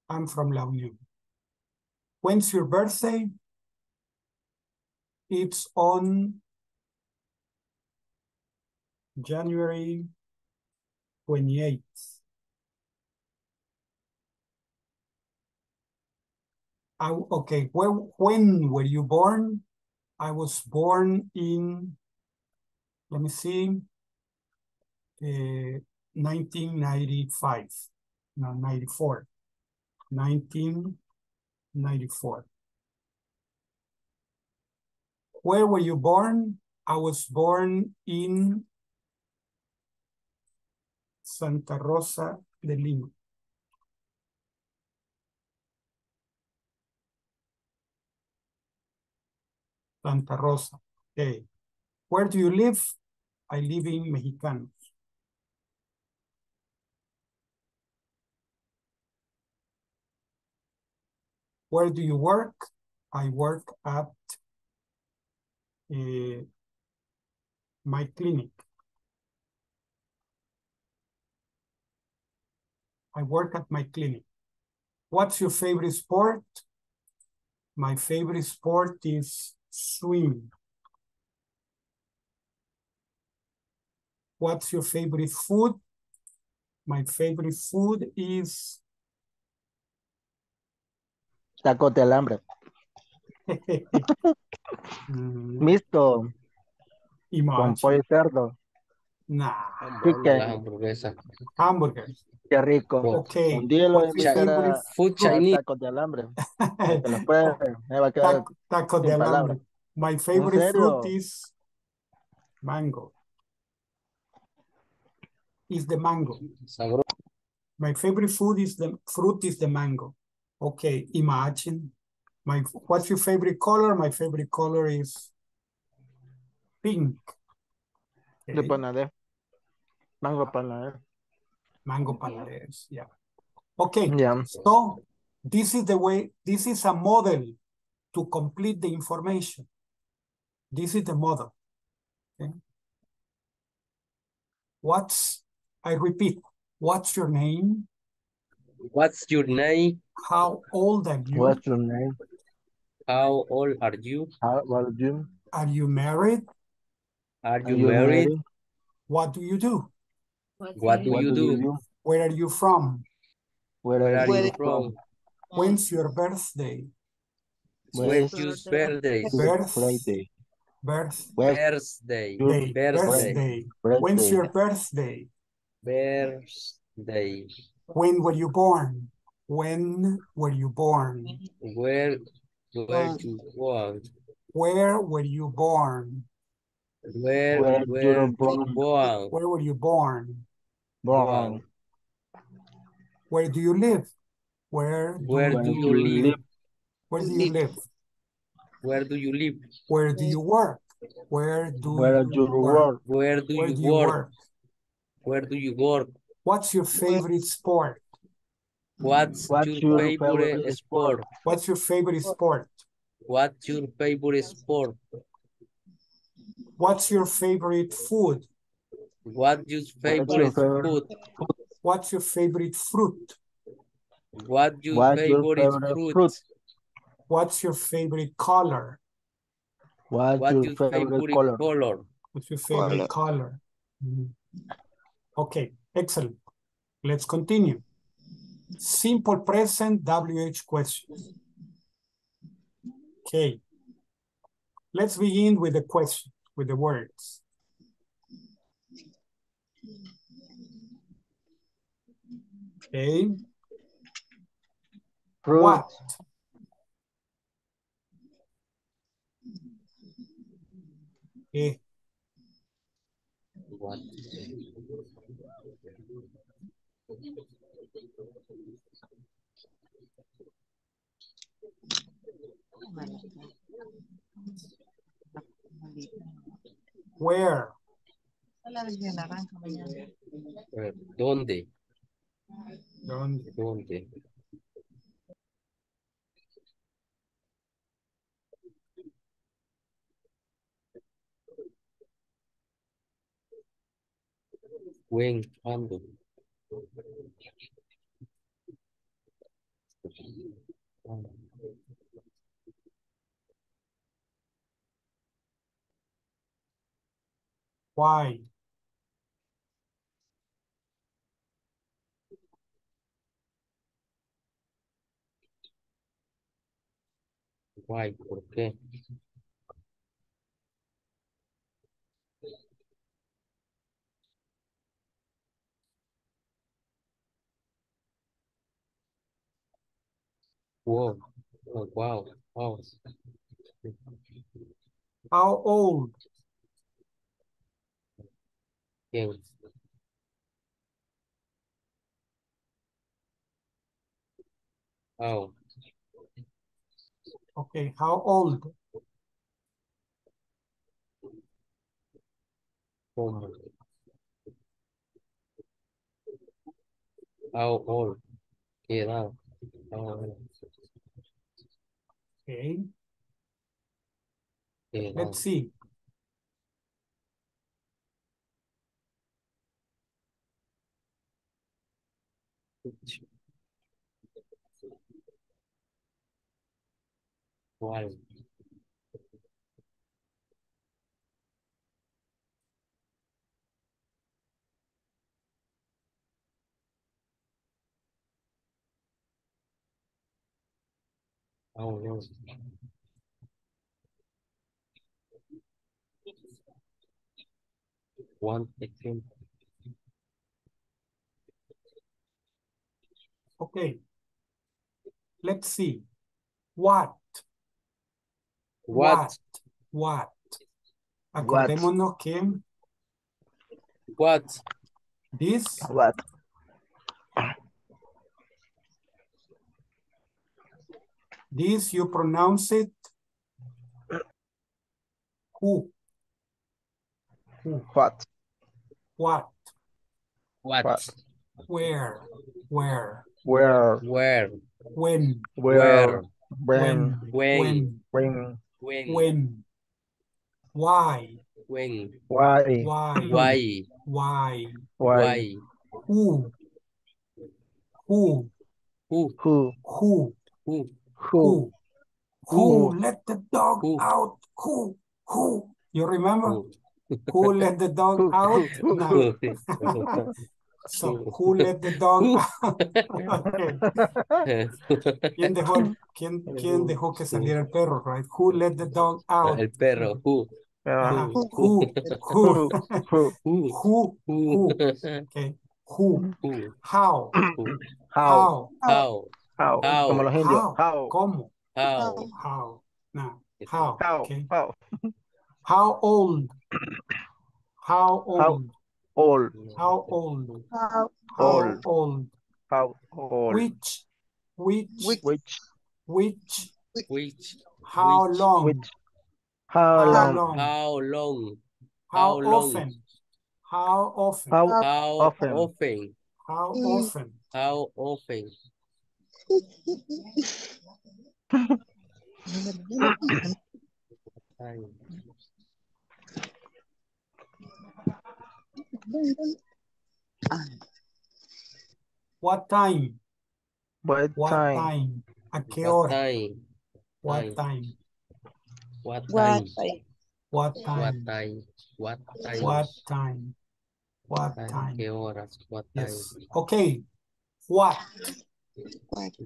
I'm from La Unión. When's your birthday? It's on January 28th. I, okay, when were you born? I was born in, let me see, uh, 1995, no, 94, 1994. Where were you born? I was born in Santa Rosa de Lima. Santa Rosa. Okay. Where do you live? I live in Mejicanos. Where do you work? I work at uh, my clinic. I work at my clinic. What's your favorite sport? My favorite sport is swim. What's your favorite food? My favorite food is Tacos de alambre. mm, Mixto. Con pollo y cerdo. Nah, Chicken. Las hamburguesas. hamburgers. Qué rico. Okay. Un día lo voy a What's your invitar favorite a, Food Chinese. tacos de alambre. Los. Me va a quedar Taco, taco de alambre. palabras. My favorite fruit is mango. Is the mango. Sabroso. My favorite food is the fruit is the mango. Okay, imagine. My what's your favorite color? My favorite color is pink. De Okay, panadero. Mango panadero. mango panades, yeah. Okay, Ya. so this is the way, this is a model to complete the information. This is the model. Okay. What's, I repeat, what's your name? What's your name? How old are you? What's your name? How old are you? How old are you? Are you married? Are Are you you married? married? What do you do? What do What you do you do? do? Where are you from? Where Where are are you you from? from? When's your birthday? When's your birthday? your Birth, Friday? birth, Where's Birthday. Birthday. birthday. When's your birthday? Birthday. When were you born? When were you born? Where where you born? Where were you born? Where Where were you're you born? born? Where were you born? Born. Where do you live? Where do Where Where do you you you live? Where do you live? Where do you live? Where do you work? Where do Where you you work? work? Where do Where you do you work? work? Where do you work? What's your favorite sport? What's What's your your favorite favorite sport? What's your favorite sport? What's your favorite sport? What's your favorite food? What's your favorite favorite? food? What's your favorite fruit? What's your What's your favorite favorite fruit? fruit? What's your favorite color? What's What's your your favorite favorite color? color? What's your favorite color? Mhm. Okay, excellent. Let's continue. Simple present WH questions. Okay. Let's begin with the question, with the words. Okay. Fruit. What? Okay. What? Where? Eh, ¿Dónde? ¿Dónde? When, cuándo. Why? Why, ¿por qué? Wow. Oh, wow. Wow. How old? How? Okay, how old? Old. How old? Okay. edad? Okay. Let's see. Thank you. 12. Oh, that. One example. Okay. Let's see what what? What? Acordémonos que What? this What? this you pronounce it who What? what What? where where Where? Where? when Where? when When? When? When? When? When why When? Why? why Why? why Why? who who Who? Who? who Who? Who? who who let the dog Who? out who who you remember Who? who let the dog out no Who? So who let the dog out ¿Quién dejó, quién, quién dejó que saliera el perro, right? Who let the dog out? El perro. Who? Uh, Who, who, who? Who? who, who, okay, who, Who? how? How? how, How? How? How? Como los indios. how, How? cómo, How? how, no, how, How? okay, How? how old, how old, All. how old, How, old? how Old. old, How? All. which, which, Which? which, Which? how Which? long, Which? How how long? long, How long? how How long? often, how often, How How often? often? how mm. often, How often? Time. What time, What what time? time, a qué What hora, time? what Time. time, What what, time? what What time, time? What time? what time, what Time. time, ¿Qué horas? What time? yes, okay, what,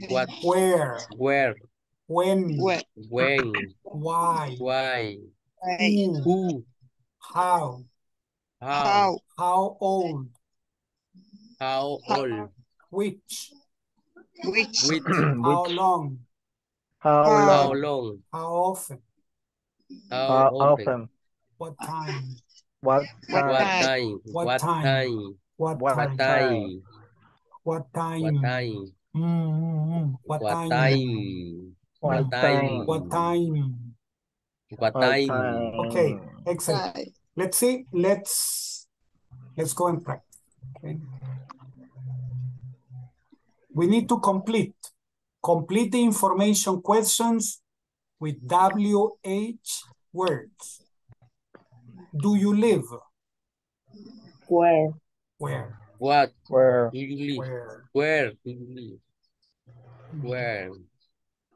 What? where, Where? when, When? why, Why? who, Who? how, How? how old, How old? which, Which? Which? how Which? long, How How long? long? how often, How How often? often? what time, What What time? time? What What time? time? what What time, What time? what time, What time? Mm, mm, mm. what What time, time? What Mm. time? what time, What What time? time? okay, excellent. Let's see, let's, let's go and practice, okay? We need to complete, complete the information questions with WH words. Do you live? Where? Where? What? Where? English. Where? Where? English. Where?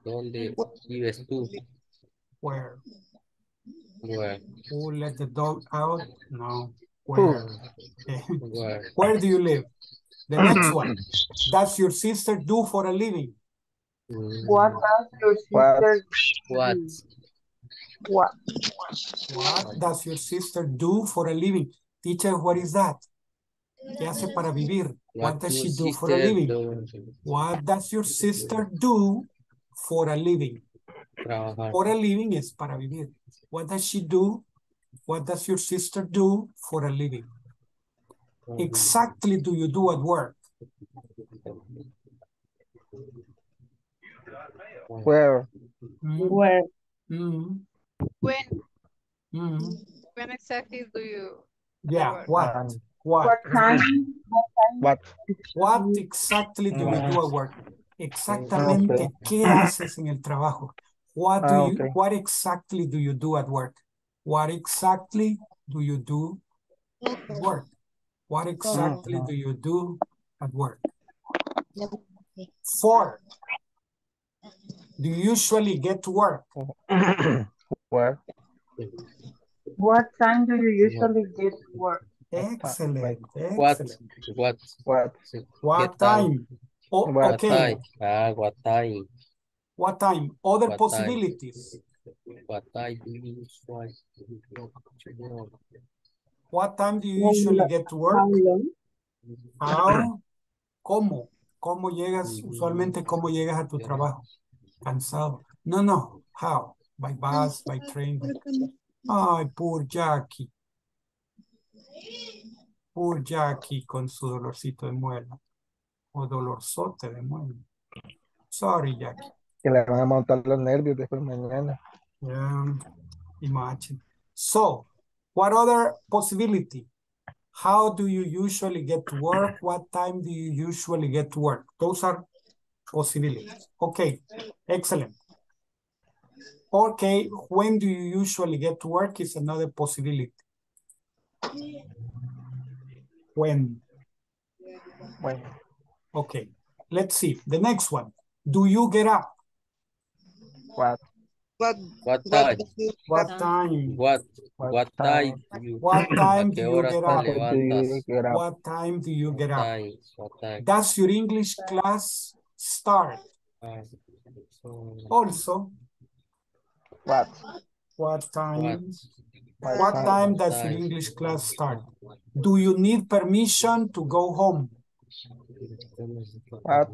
¿Dónde vives tú? Where? Where? Who let the dog out? No. Where? Where? Where do you live? The mm-hmm. next one. Does your sister do for a living? What does your sister What? do? What? What does your sister do for a living? Teacher, what is that? ¿Qué hace para vivir? What does she do for a living? What does your sister do for a living? Trabajar. For a living es para vivir. What does she do? What does your sister do for a living? Exactly do you do at work? Where? Mm, Where? mm, When, mm. when exactly do you Yeah, what? What? What time? What? What exactly do you do at work? Exactamente, ¿qué haces en el trabajo? What do Ah, you, what exactly do you do at work? What exactly do you do at work? What exactly do you do at work? Four. do you usually get to work? Where? What time do you usually get to work? Excellent, What? excellent. What? What? What ¿Qué tal? time? O- What okay, time? Ah, what time? What time? Other What time? possibilities. What time do you usually go to work? What time do you How usually get to How work? How? ¿Cómo? ¿Cómo llegas? Usualmente, ¿cómo llegas a tu trabajo? Cansado. No, no. How? By bus, by train. by- Ay, poor Jackie. Poor Jackie con su dolorcito de muela. O dolorzote de muela. Sorry, Jackie. Que le van a montar los nervios después mañana. Yeah, imagine. So, what other possibility? How do you usually get to work? What time do you usually get to work? Those are possibilities. Okay, excellent. Okay, when do you usually get to work is another possibility. When? When. Okay, let's see. The next one. Do you get up? What? What, What what time? What time? What? What What time? you- What time do you get te up? What do you get up? What time do you get up? time? What time? Does your English class start? Also, What? what what? time? What What time? time does your? English class start? Do you need permission to go home? What?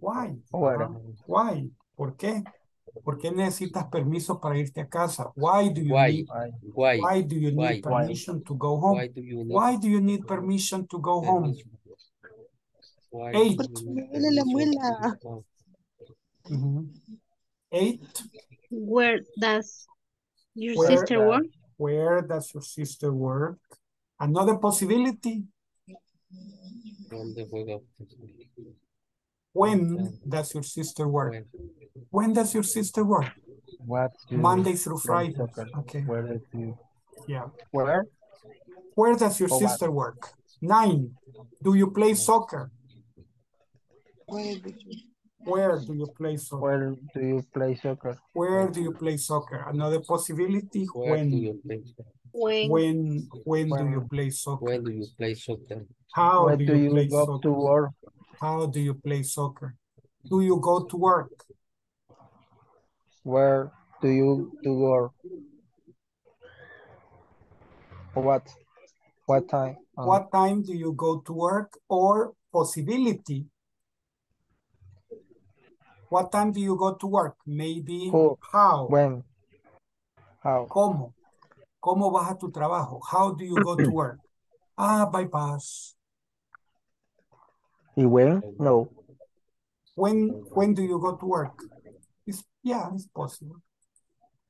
Why? Where? Why? ¿Por qué? ¿Por qué necesitas permiso para irte a casa? Why do you Why? need Why? Why? why do you Why? need permission to go home? Why do you need Why do you need permission to go home? Why Eight. home? Mhm. Eight. Where does your Where sister work? Where does your sister work? Another possibility. ¿Dónde juega? When does your sister work? When? When does your sister work? What? Monday through Friday. soccer? Okay. Where do you? Yeah. Where? Where does your For what? sister work? Nine. Do you play soccer? Where do you- Where do you play soccer? Where do you play soccer? Where do you play soccer? Another possibility. Where do When? you play? When When? When do you play soccer? When do you play soccer? How Where do do you you play go soccer? to work? How do you play soccer? Do you go to work? Where do you do work? What? What time? Um, What time do you go to work? Or possibility. What time do you go to work? Maybe Who? how? When? How? ¿Cómo? ¿Cómo vas a tu trabajo? How do you go to work? Ah, by bus. Y when? No. When when do you go to work? It's, yeah, it's possible.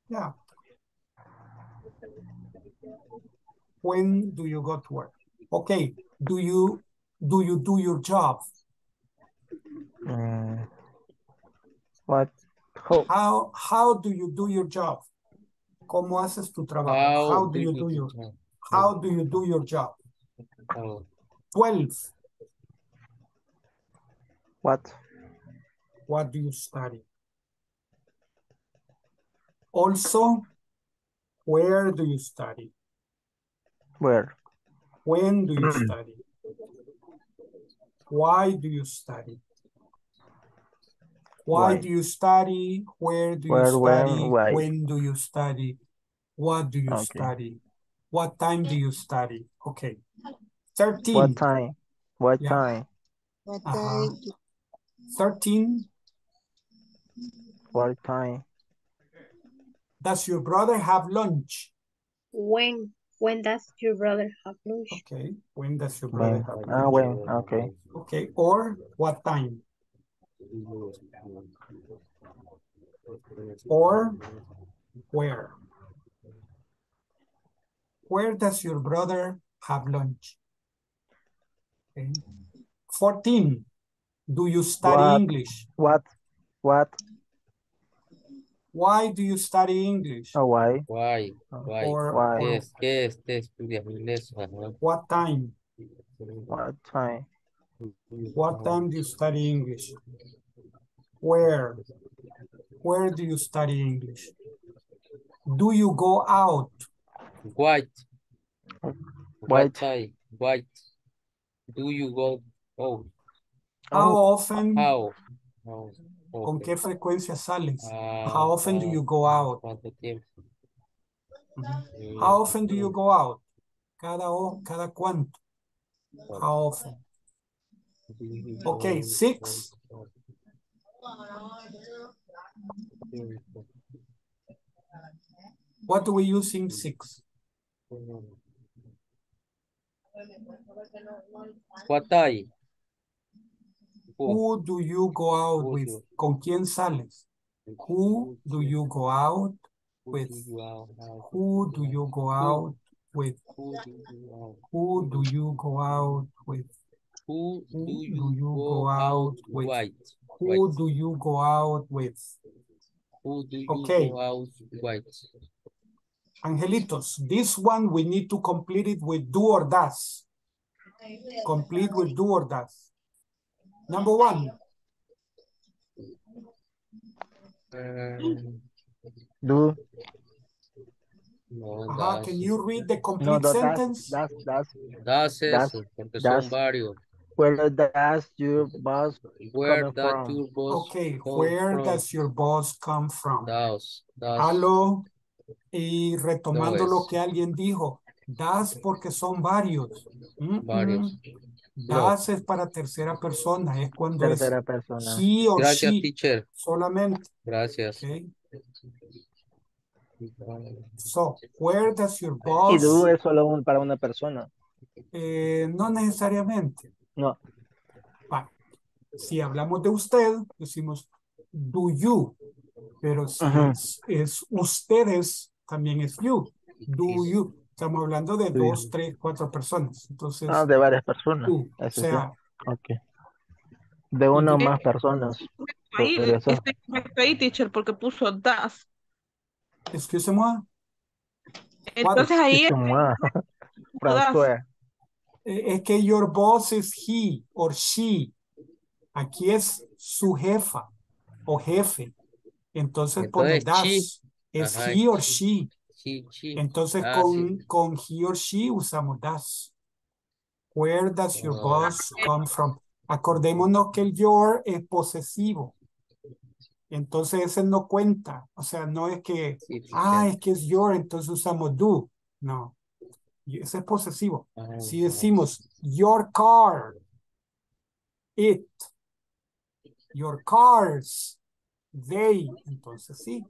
Yeah. When do you go to work? Okay. Do you do you do your job? Mm. What? How? How how do you do your job? ¿Cómo haces tu trabajo? How, How do you do your how do you do your job? How? 12. What? What do you study? Also, where do you study? Where? When do you study? Why do you study? Why, Why? do you study? Where do Where, you when, study? why? When do you study? What do you Okay. study? What time do you study? Okay. 13. What time? What Yeah. time? What Uh-huh. time do- 13. What time? Does your brother have lunch? when when does your brother have lunch? Okay. When does your brother When? have Ah, lunch? when? Okay. Okay. Or what time? Or where? Where does your brother have lunch? Okay. 14. Do you study What? English? What? What? Why do you study English? Oh, why? Why? Oh, why? Or, Why? ¿Qué or es? ¿Qué es? ¿Qué estudias inglés? Ajá. what time? What time? What time do you study English? Where? Where do you study English? Do you go out? What? White. tie. White. Do you go out? How Oh. often, How? How? con qué frecuencia sales? Ah, How often do ah, you go out? ¿Cuánto tiempo? How often do you go out? Cada, o- cada cuánto? How often? Okay, six. What do we use in six? What time? Who do you go out with? ¿Con quién sales? Who do you go out with? Who do you go out with? Who do you go out? Who do you go out with? Who do you go out with? Who do you go out with? Who do you Okay. go out white? Angelitos, this one we need to complete it with do or does. Complete with do or does. Number one, Um, Do. no, ajá, das, can you read the complete sentence? that's, that's, das das- eso, porque das- son varios. where does your boss Where does from? your boss Okay, come where from? does your boss come from? Das, das. Y retomando No lo es. que alguien dijo, das porque son varios. Mm, Varios. mm. Das es para tercera persona, es cuando es Tercera persona. he or Gracias, she teacher. solamente. Gracias. Okay. So, where does your Y boss? do es solo un, para una persona. Eh, no necesariamente. No. Si hablamos de usted, decimos do you, pero si es, es ustedes, también es you. Do you. Estamos hablando de dos, tres, cuatro personas. Entonces, Ah, de varias personas. tú, o sí. sea. De una o más personas. Ahí, ahí, teacher, porque puso das. excusez-moi, Entonces ahí eh, es que your boss es he or she. Aquí es su jefa o jefe. Entonces pone she. das. Es Ajá, he or she. She. Entonces Ah, con, sí. con he or she usamos das. Where does your Ah. boss come from? Acordémonos que el your es posesivo. Entonces ese no cuenta. O sea, no es que, Sí, ah, es que es your, entonces usamos do. No. Ese es posesivo. Ah, Si decimos your car, it, your cars, they, entonces sí.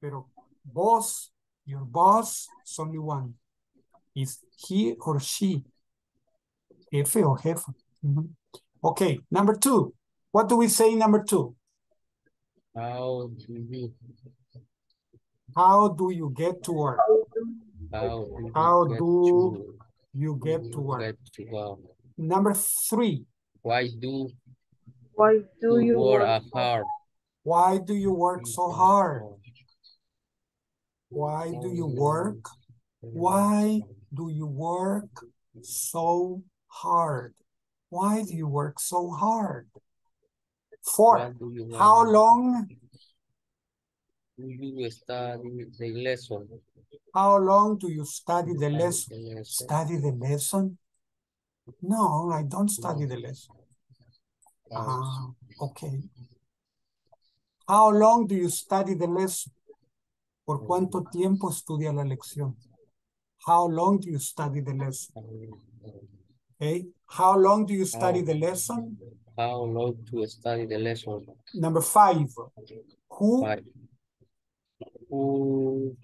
Pero boss, your boss is only one. Is he or she. Jefe o jefa. Mhm. Okay, number two. What do we say number two? How do you, How do you get to work? how do you How get do to, you get to work? get to work? Number three. Why do Why do you you work work? hard? Why do you work so hard? Why do you work? Why do you work so hard? Why do you work so hard? Four. Why do you How long? Do you study the lesson? How long do you study the lesson? the lesson. Study the lesson? No, I don't study the lesson. Ah, okay. How long do you study the lesson? ¿Por cuánto tiempo estudia la lección? How long do you study the lesson? Okay. How long do you study the lesson? How long to study the lesson? Number five. Who? Who,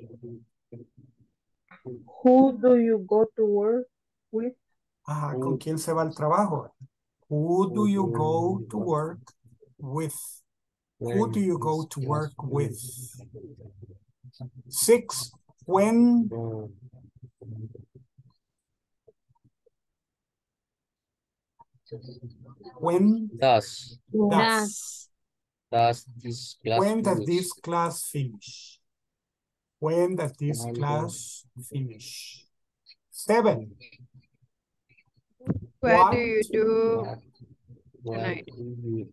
Who do you go to work with? Ajá, ¿con Who- quién se va al trabajo? Who do you go to work with? Who do you go to work with? Six. When? When Thus, does? does this class When does finish? this class finish? When does this Cuando- class finish? Seven. What What? do you do What- what do you-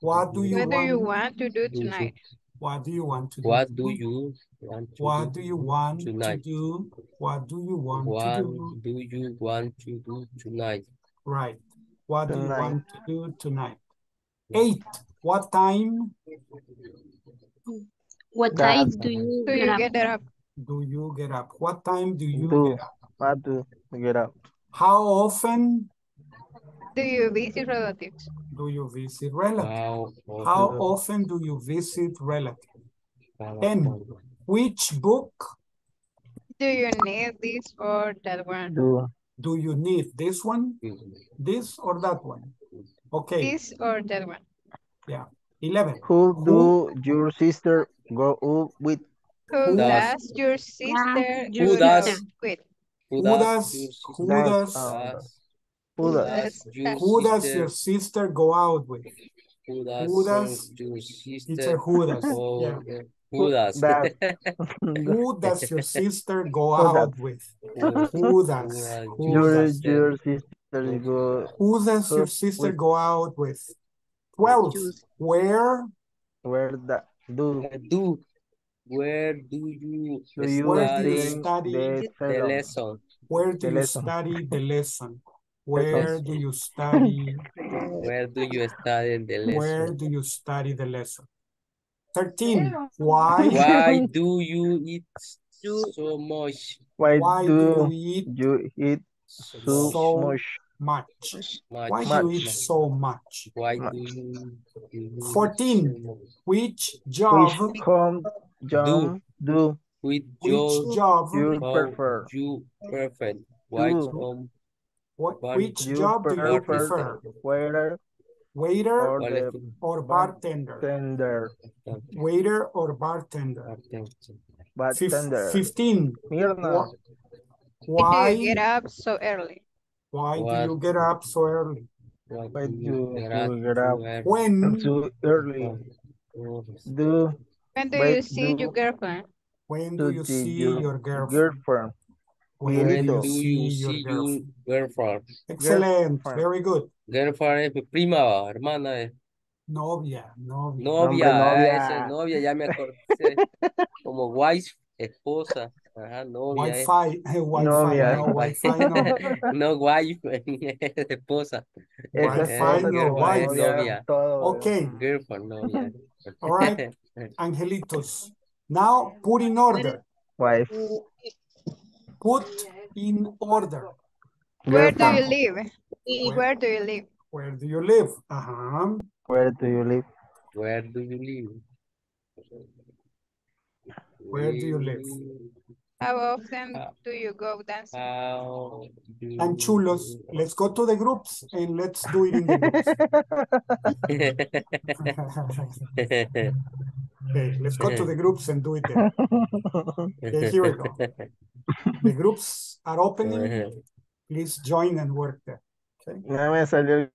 What do you What do want? you want to do tonight? What do you want to do? What do you want to What do you want to do? What do you want to What do? do you want to do tonight? Right. What do you want to do tonight? Eight. What time What That- time do you Do get you up? get up? do you get up? What time do you Do. get up? What do you get up? How often Do you visit relatives? Do you visit relatives? How How often- often do you visit relatives? how Ten. Which book Do you need this or that one? Do. do you need? This one, this or that one? Okay, This or that one? yeah. Eleven. Who do your sister go out with? Who does- does your sister Who go does- out with? Who Who does does, who Does, does, uh, does- Who does? That's- your who does sister- your sister go out with? Who does, who does- your It's a sister who does, go- yeah. Who does? That. Who does your sister go Who out does? with? Who Who does? Who Your, does? your sister go Who does your sister with- go out with? Twelve. Where where that do do where do you do you Where do you study study the the lesson? Where do The you lesson. study the lesson? Where do you study? Where do you study the lesson? Where do you study the lesson? Thirteen. Why? Why do you eat so much? Why, Why do do you eat you eat so, So much? much? much? Why do you eat so much? Why much? do you eat 14. so? Which job? Which come John do Which Which job job? you prefer? you prefer? Why Do. Some What, What which You job do you prefer prefer? waiter Waiter or the or bartender? tender? Waiter or bartender? But Fif- Fifteen. Mirna, Why? Do you get up so early? Why do you get up so early? why do you get up get up? When? too early? Do When do you see do- your girlfriend? When do to you see see your your girlfriend? girlfriend? When When do you see your girlfriend? Excellent. Very good. Girlfriend es prima, hermana, es Novia, novia. novia, Nombre, ah, novia. esa es novia, ya me acordé. Como wife, esposa, ajá, novia, es. Wi-Fi, eh, Wi-Fi, Novia. no, Wi-Fi, no. No wife, esposa. Wi-Fi, no, wife. novia, Novia. todo. Okay, Girlfriend, novia. all right, Angelitos. Now put in order. Wife. Put in order. Where do you Girlfriend. live? Where do you live? Where do you live? Uh-huh. Where do you live? Where do you live? Where do you live? How often do you go dancing? And chulos, let's go to the groups and let's do it in the groups. Okay, let's go to the groups and do it there. Okay, here we go. The groups are opening. Please join and work there. Okay. Ya me salió.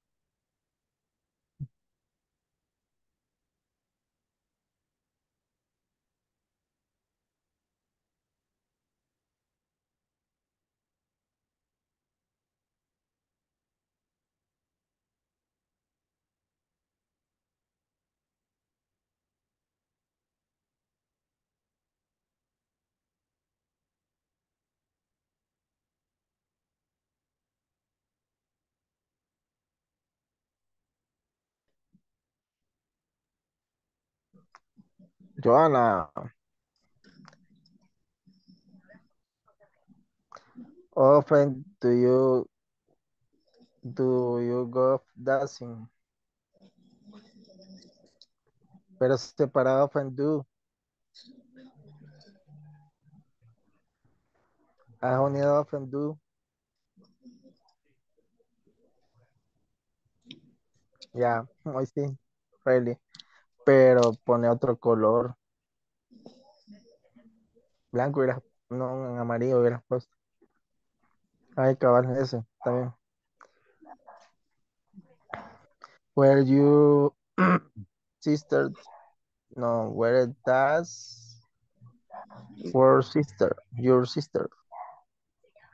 Joanna. Often do you do you go dancing? Pero separado often do. Has unido often do. Yeah, I see. really. Pero pone otro color. Blanco hubiera, no, en amarillo hubiera puesto. Ay, cabal, ese, está bien. Where you sister, no, where does sister, your sister,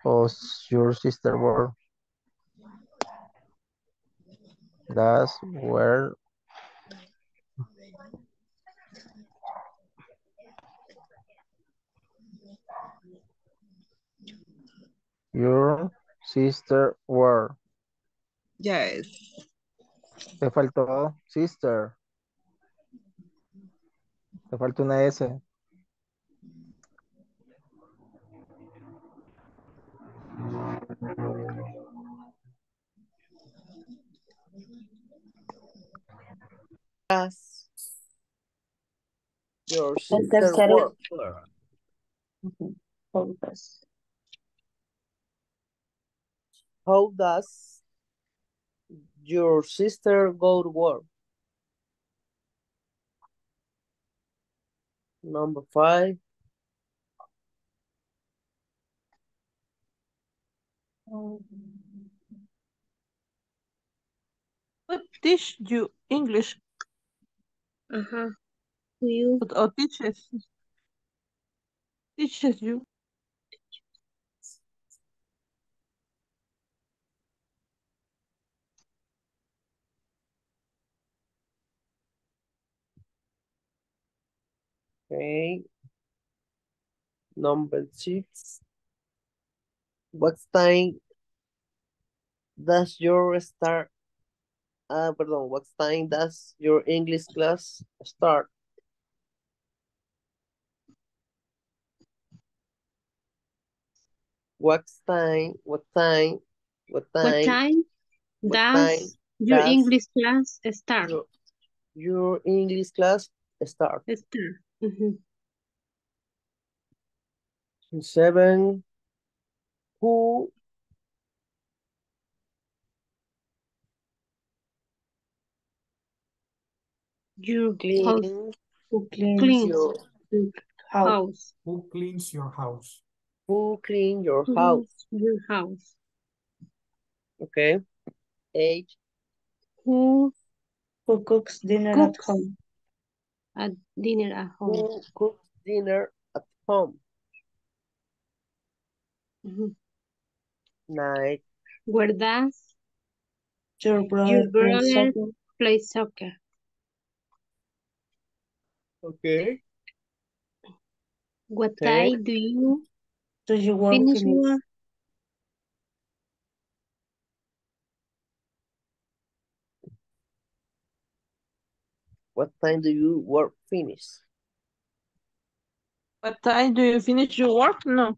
or your sister work? That's where Your sister were. Yes. Te faltó sister. Te falta una S. Does your sister tercero. work? Ujú. Juntas. How does your sister go to work? Number five. Who teach you English Ajá. Do you? or teaches teaches you? Okay. Number six. What time does your start? Ah, perdón. What time does your English class start? What time? What time? What time, What time? time what does time your does English class start? your, your English class start? Start. Mm-hmm. Ujú. Seven. Who Your house. cleans Who cleans Cleans your your house? house. Who cleans your house? who clean your Cleans house? your house. Okay. Eight. Who Who cooks dinner at home? At dinner at home? Who cooks dinner at home? Mm-hmm. Ujú. Nine. Where does Your your brother plays brother soccer? play soccer? Okay. What Ten. time do you Do you work finish finish? work? What time do you work finish? What time do you finish your work? No.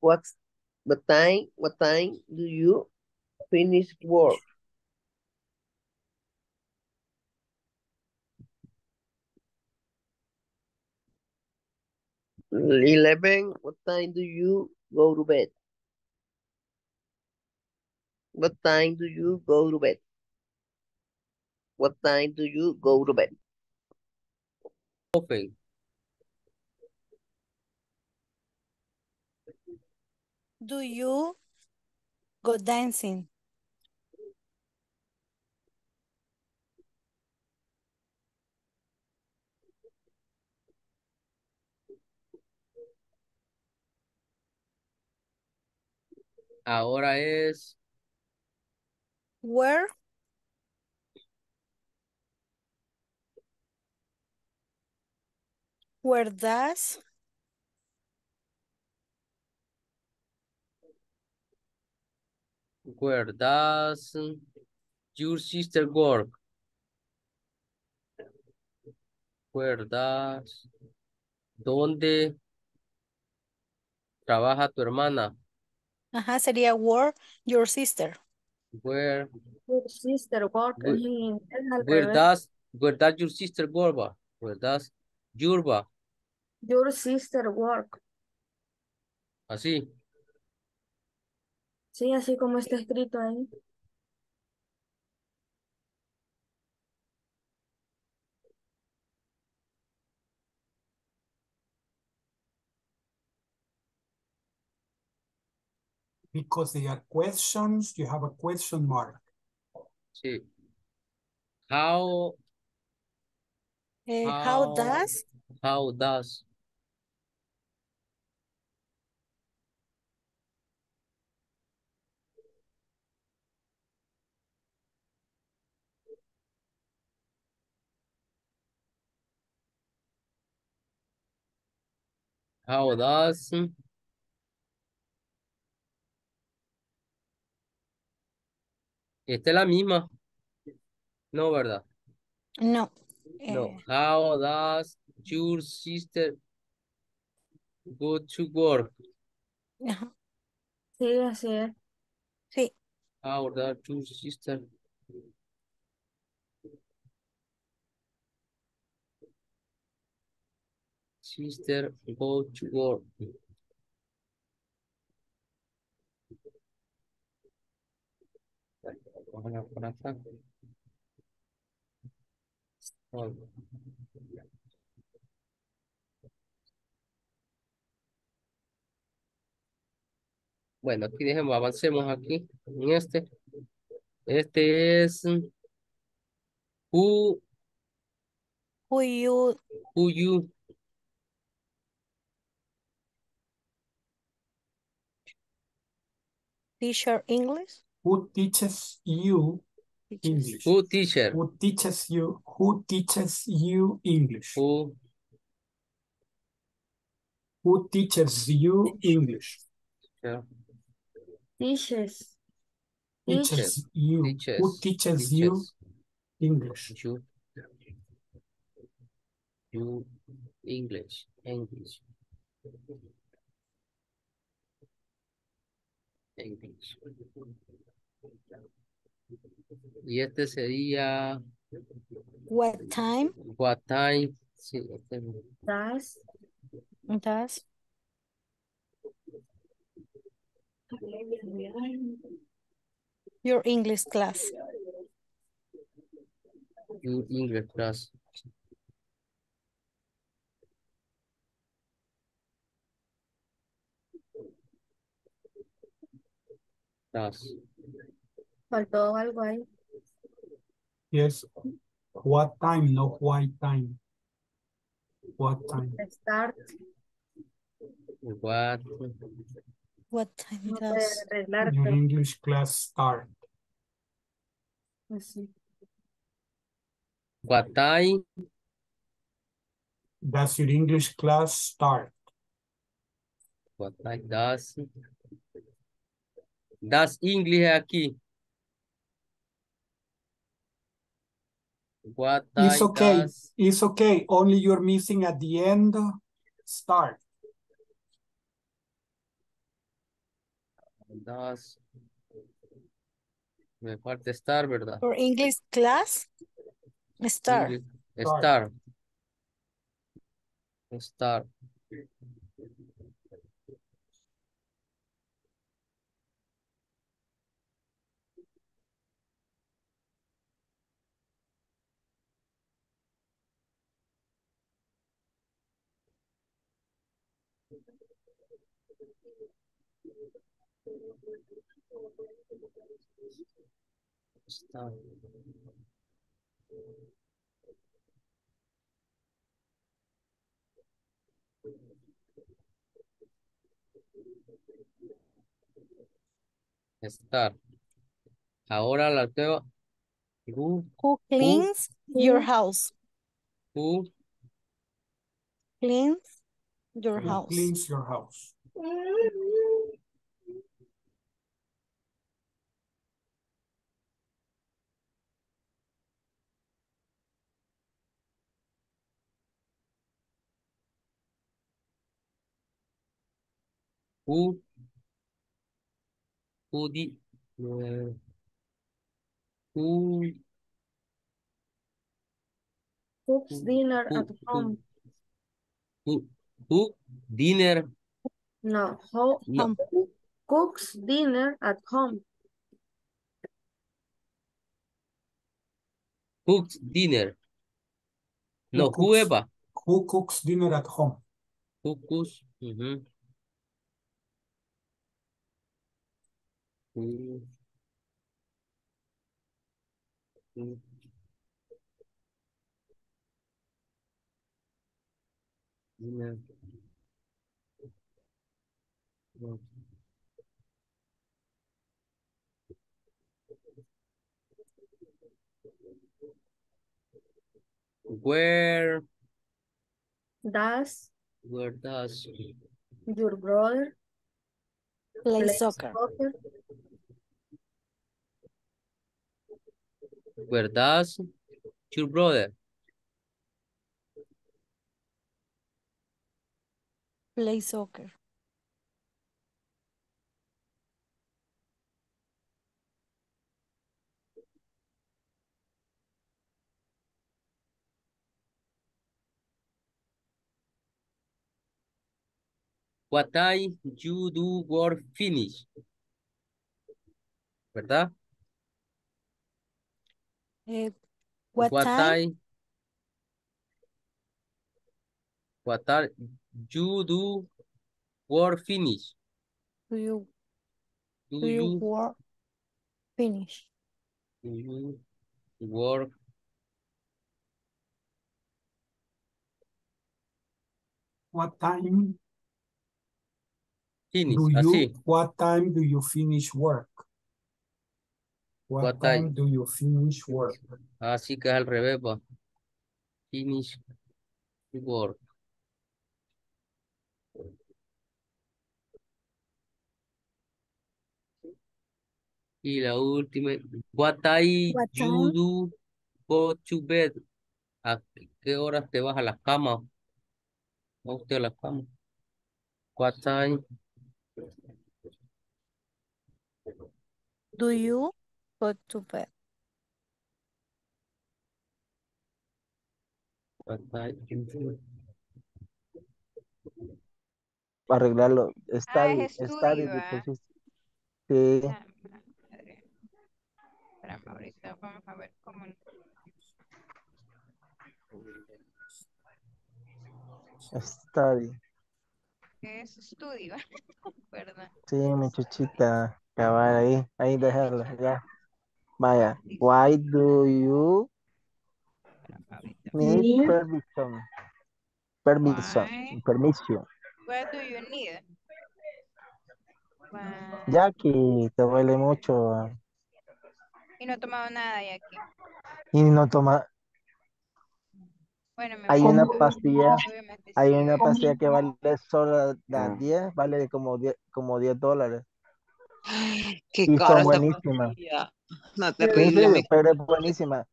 What's what time? What time do you finish work? Eleven. What time do you go to bed? What time do you go to bed? What time do you go to bed? Open. Do you go dancing? Ahora es Where? Does where does your sister work? Where does ¿Dónde trabaja tu hermana? Ajá, sería where your sister. Where Your sister work Where- where does where does your sister work? Where does your ba? Your sister work. Así. Sí, así como está escrito ahí. Because they are questions, you have a question mark. Sí. How Eh, how How- does How does How does Esta es la misma. No, ¿verdad? No. No. Eh... How does your sister go to work? ajá, Sí, así es. sí. How does your sister sister go to work? Ahora por acá. Bueno, aquí dejemos, avancemos aquí en este. Este es who, Who you who you teacher English? Who teaches you English? who teacher Who teaches you? Who teaches you English? who Who teaches you English? yeah, Teaches. Teaches you. Who teaches teaches you English? you. You. English. English. English. Y este sería What time? What time? Sí, este Does. does your English class? you English class class Faltó algo ahí. Yes. What time, no why time. What time? Start. what What time does. Your English class start. Así. what time Does your English class start? what time does does English aquí what time It's okay. does It's okay. Only you're missing at the end. Start. Does me falta estar verdad your English class? Start. English- Start. Start. Start. Start. Ahora la nueva. Who, Who cleans your house? who, Cleans your Who house. cleans your house? Who, who di, eh, who, Cooks dinner who, at home. who, who, dinner, No. How, no, who cooks dinner at home? cooked dinner. Who No, cooks? whoever, Who cooks dinner at home? who cooks, mhm. Who, who, dinner. No. Where, Does where does your brother Play play soccer. soccer? Where does your brother? Play soccer. What time you do work finish? ¿Verdad? Eh, what, What time time? What time you do work finish? do you Do do you you work finish? do you work What time finish? do you Así. what time do you finish work? What, What time time? do you finish work? Así que es al revés, va. Finish work. Y la última, what time What you time do go to bed? ¿A qué horas te vas a la cama? ¿Va usted a la cama? What time? do you go to bed? You do? Arreglarlo. Ah, Study, es study ah. pusiste. Sí, Ah, madre. Espérame, ahorita vamos a ver cómo. study. Es estudio, ¿verdad? Sí, mi chuchita. Cabal, ahí, ahí dejarla, ya. Vaya. Why do you need permission? Permission. Why? Permission. What do you need? Why- Jackie, te duele mucho. ah, Y no he tomado nada aquí. Y no toma. Bueno, me Hay una pastilla, hay una pastilla que vale solo las 10, vale como 10, como 10 dólares. Qué Y son buenísimas. pastilla. No, terrible. me- pero es buenísima.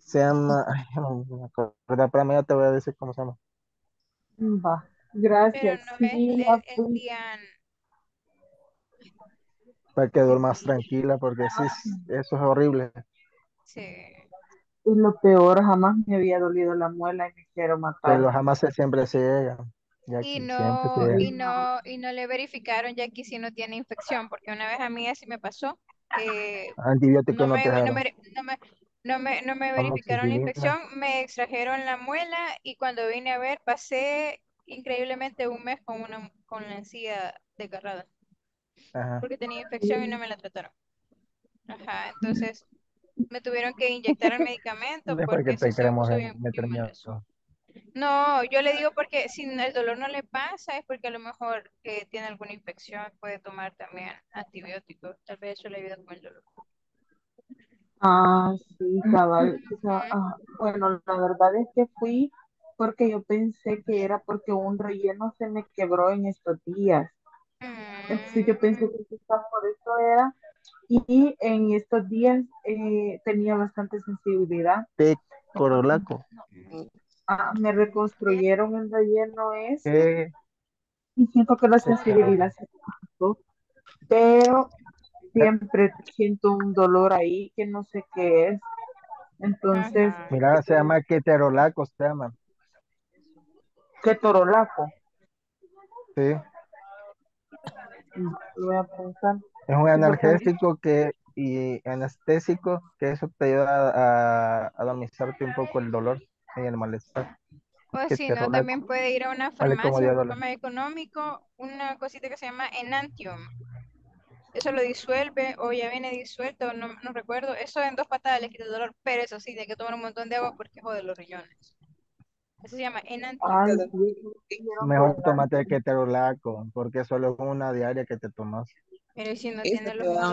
Se llama, ay, no me acuerdo, espérame, ya te voy a decir cómo se llama. Va. Pero Gracias. no es Sí, el. Dian. Para que duermas tranquila, porque sí, eso es horrible. Sí. Y lo peor, jamás me había dolido la muela y me quiero matar. Pero jamás se- siempre se llega. Y Jackie, no, y no, y no le verificaron ya que si no tiene infección, porque una vez a mí así me pasó, que Antibiótico no no me, no me, no me, no me, verificaron la infección, me extrajeron la muela y cuando vine a ver pasé increíblemente un mes con una, con la encía desgarrada, Ajá. porque tenía infección y no me la trataron. Ajá, entonces me tuvieron que inyectar el medicamento porque sí te queremos bien, bien. No, yo le digo porque si el dolor no le pasa es porque a lo mejor eh, tiene alguna infección, puede tomar también antibióticos, tal vez eso le ayuda con el dolor. Ah, sí, cabal. o sea, ah, bueno, la verdad es que fui porque yo pensé que era porque un relleno se me quebró en estos días. Entonces yo pensé que quizás por eso era. Y en estos días eh, tenía bastante sensibilidad. Té corolaco. Ah, me reconstruyeron el relleno ese ¿Qué? y siento que la sensibilidad se pero siempre siento un dolor ahí que no sé qué es. Entonces, Mira, se llama keterolaco, se llama. ¿qué torolaco? Sí. Voy a. Es un analgésico que, y anestésico que eso te ayuda a, a adormecerte un poco el dolor y el malestar. O si no, también puede ir a una farmacia 10 un más económico, una cosita que se llama Enantium. Eso lo disuelve o ya viene disuelto, no, no recuerdo. Eso en dos patadas le quita el dolor, pero eso sí, hay que tomar un montón de agua porque jode los riñones. Eso se llama Enantium. Quiero Mejor probar. tómate el keterolaco, porque solo es una diaria que te tomas. Pero ¿y si no Eso tiene los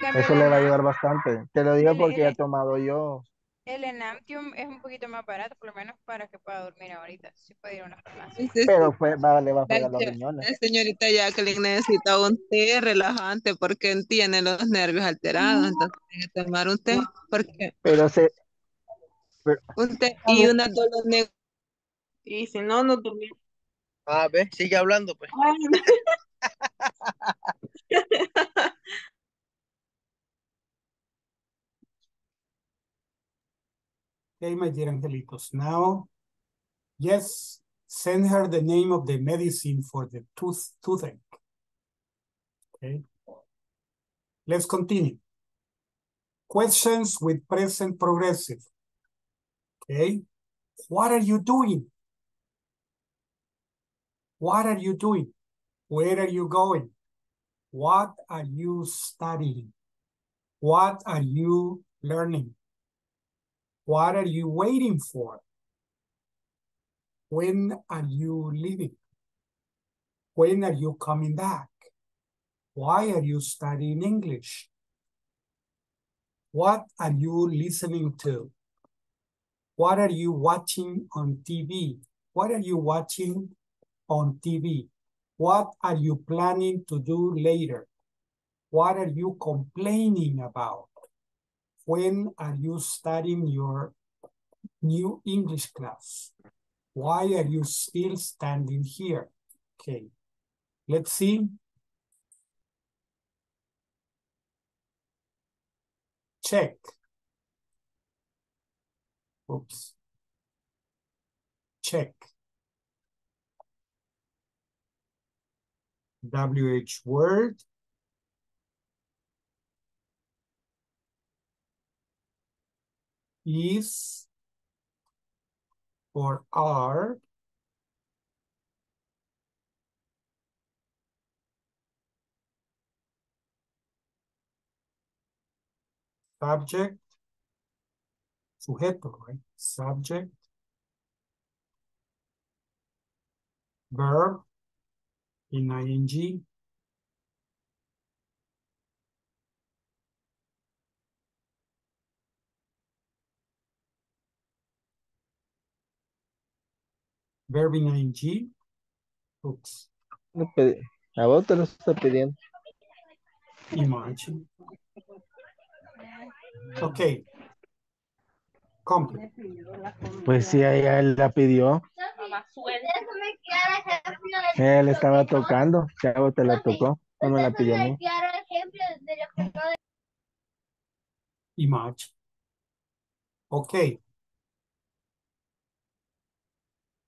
cambio, Eso le va a ayudar bastante. Te lo digo porque he tomado yo. El Enantium es un poquito más barato, por lo menos para que pueda dormir ahorita. Si puede ir a una farmacia. Pero fue, va, le va a La, fregar los riñones. la señorita Jacqueline necesita un té relajante porque tiene los nervios alterados, entonces tiene que tomar un té, porque Pero se, pero, un té y una dolor Y si no, no dormimos. A ver, sigue hablando, pues. Okay, my dear angelitos. Now, yes, send her the name of the medicine for the tooth toothache. Okay. Let's continue. Questions with present progressive. Okay. What are you doing? What are you doing? Where are you going? What are you studying? What are you learning? What are you waiting for? When are you leaving? When are you coming back? Why are you studying English? What are you listening to? What are you watching on TV? What are you watching on TV? What are you planning to do later? What are you complaining about? When are you studying your new English class? Why are you still standing here? Okay, let's see. Check. Oops. Check. WH word. Is or are subject, sujeto, right? Subject, verb in ing, verb in ing, oops, lo pedi- a vos te lo está pidiendo. imagine. Okay. Complete. Pues sí, ella él la pidió. Él estaba tocando. Vos te la tocó. No me la pidió a mí. Imagine. Okay.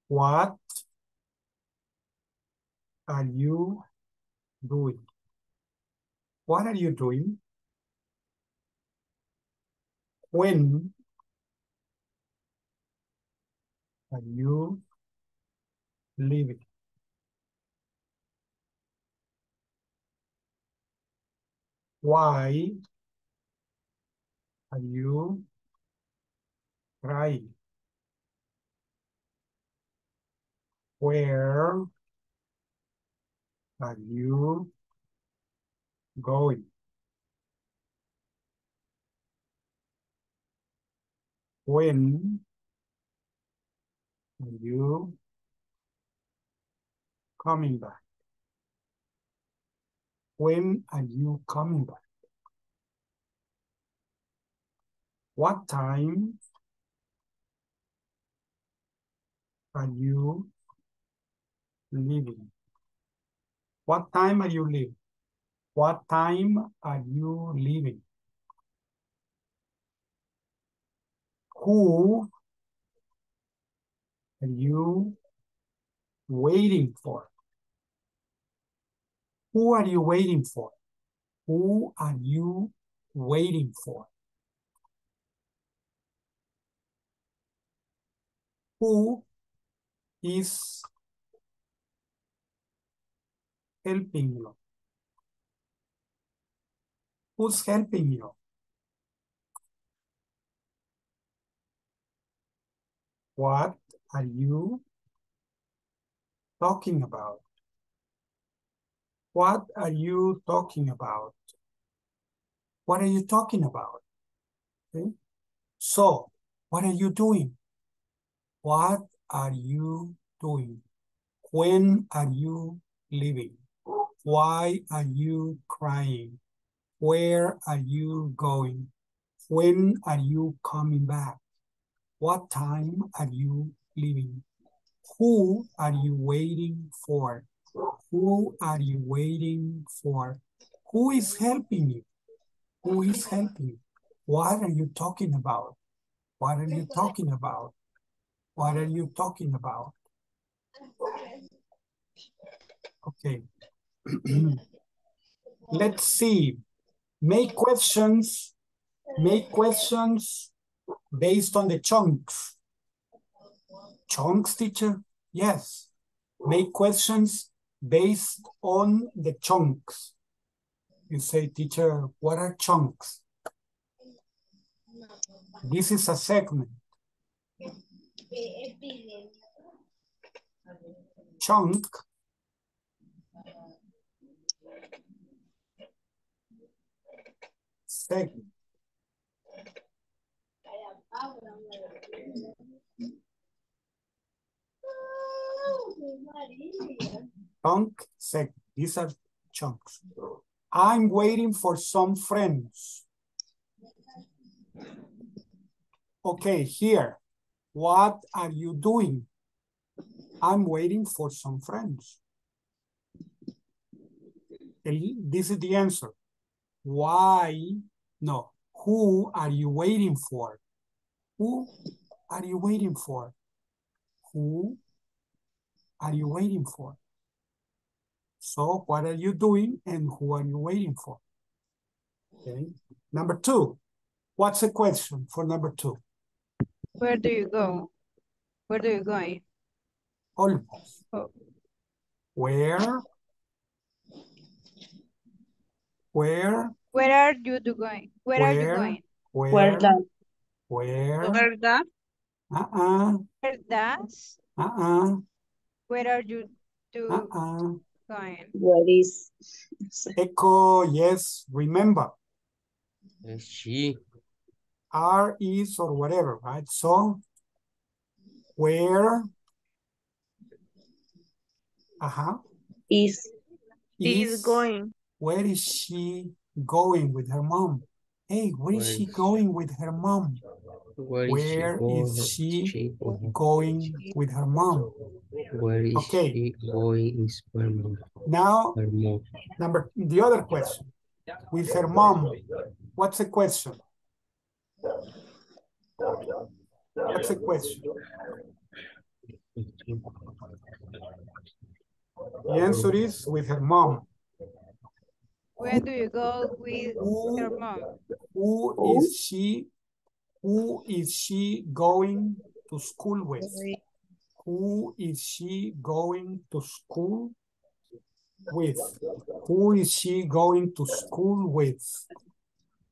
What are you doing? What are you doing? When are you leaving? Why are you crying? Where are you going? When are you coming back? When are you coming back? What time are you leaving? What time are you leaving? What time are you leaving? Who are you waiting for? Who are you waiting for? Who are you waiting for? Who is helping you? Who's helping you? What are you talking about? What are you talking about? What are you talking about? Okay. So What are you doing? What are you doing? When are you leaving? Why are you crying? Where are you going? When are you coming back? What time are you leaving? Who are you waiting for? Who are you waiting for? Who is helping you? Who is helping you? What are you talking about? What are you talking about? What are you talking about? Okay. Let's see. Make questions. Make questions based on the chunks. Chunks, teacher? Yes. Make questions based on the chunks. You say, teacher, what are chunks? This is a segment. Chunk segment. Chunk segment. These are chunks. I'm waiting for some friends. Okay, here. What are you doing? I'm waiting for some friends. This is the answer. Why? No. Who are you waiting for? Who are you waiting for? Who are you waiting for? So what are you doing and who are you waiting for? Okay. Number two, what's the question for number two? Where do you go? Where do you going? Almost. Oh. Where? Where? Where are you going? Where, are you going? Where? the- Where? Where the? Uh-uh. Where does? Uh-uh. Where are you to Uh-uh. going? Where is? Echo, yes, remember. Uh, She. R is or whatever, right? So, where? Uh-huh. Is. Is going. Where is she going with her mom? Hey, where is she going with her mom? Where is Where she going? she She going? going with her mom? Where is Okay. she going? Is her mom? Now, Her mom. number, the other question. With her mom, what's the question? What's the question? The answer is with her mom. Where do you go with Who- your mom? Who is she? Who is she going to school with? Who is she going to school with? Who is she going to school with?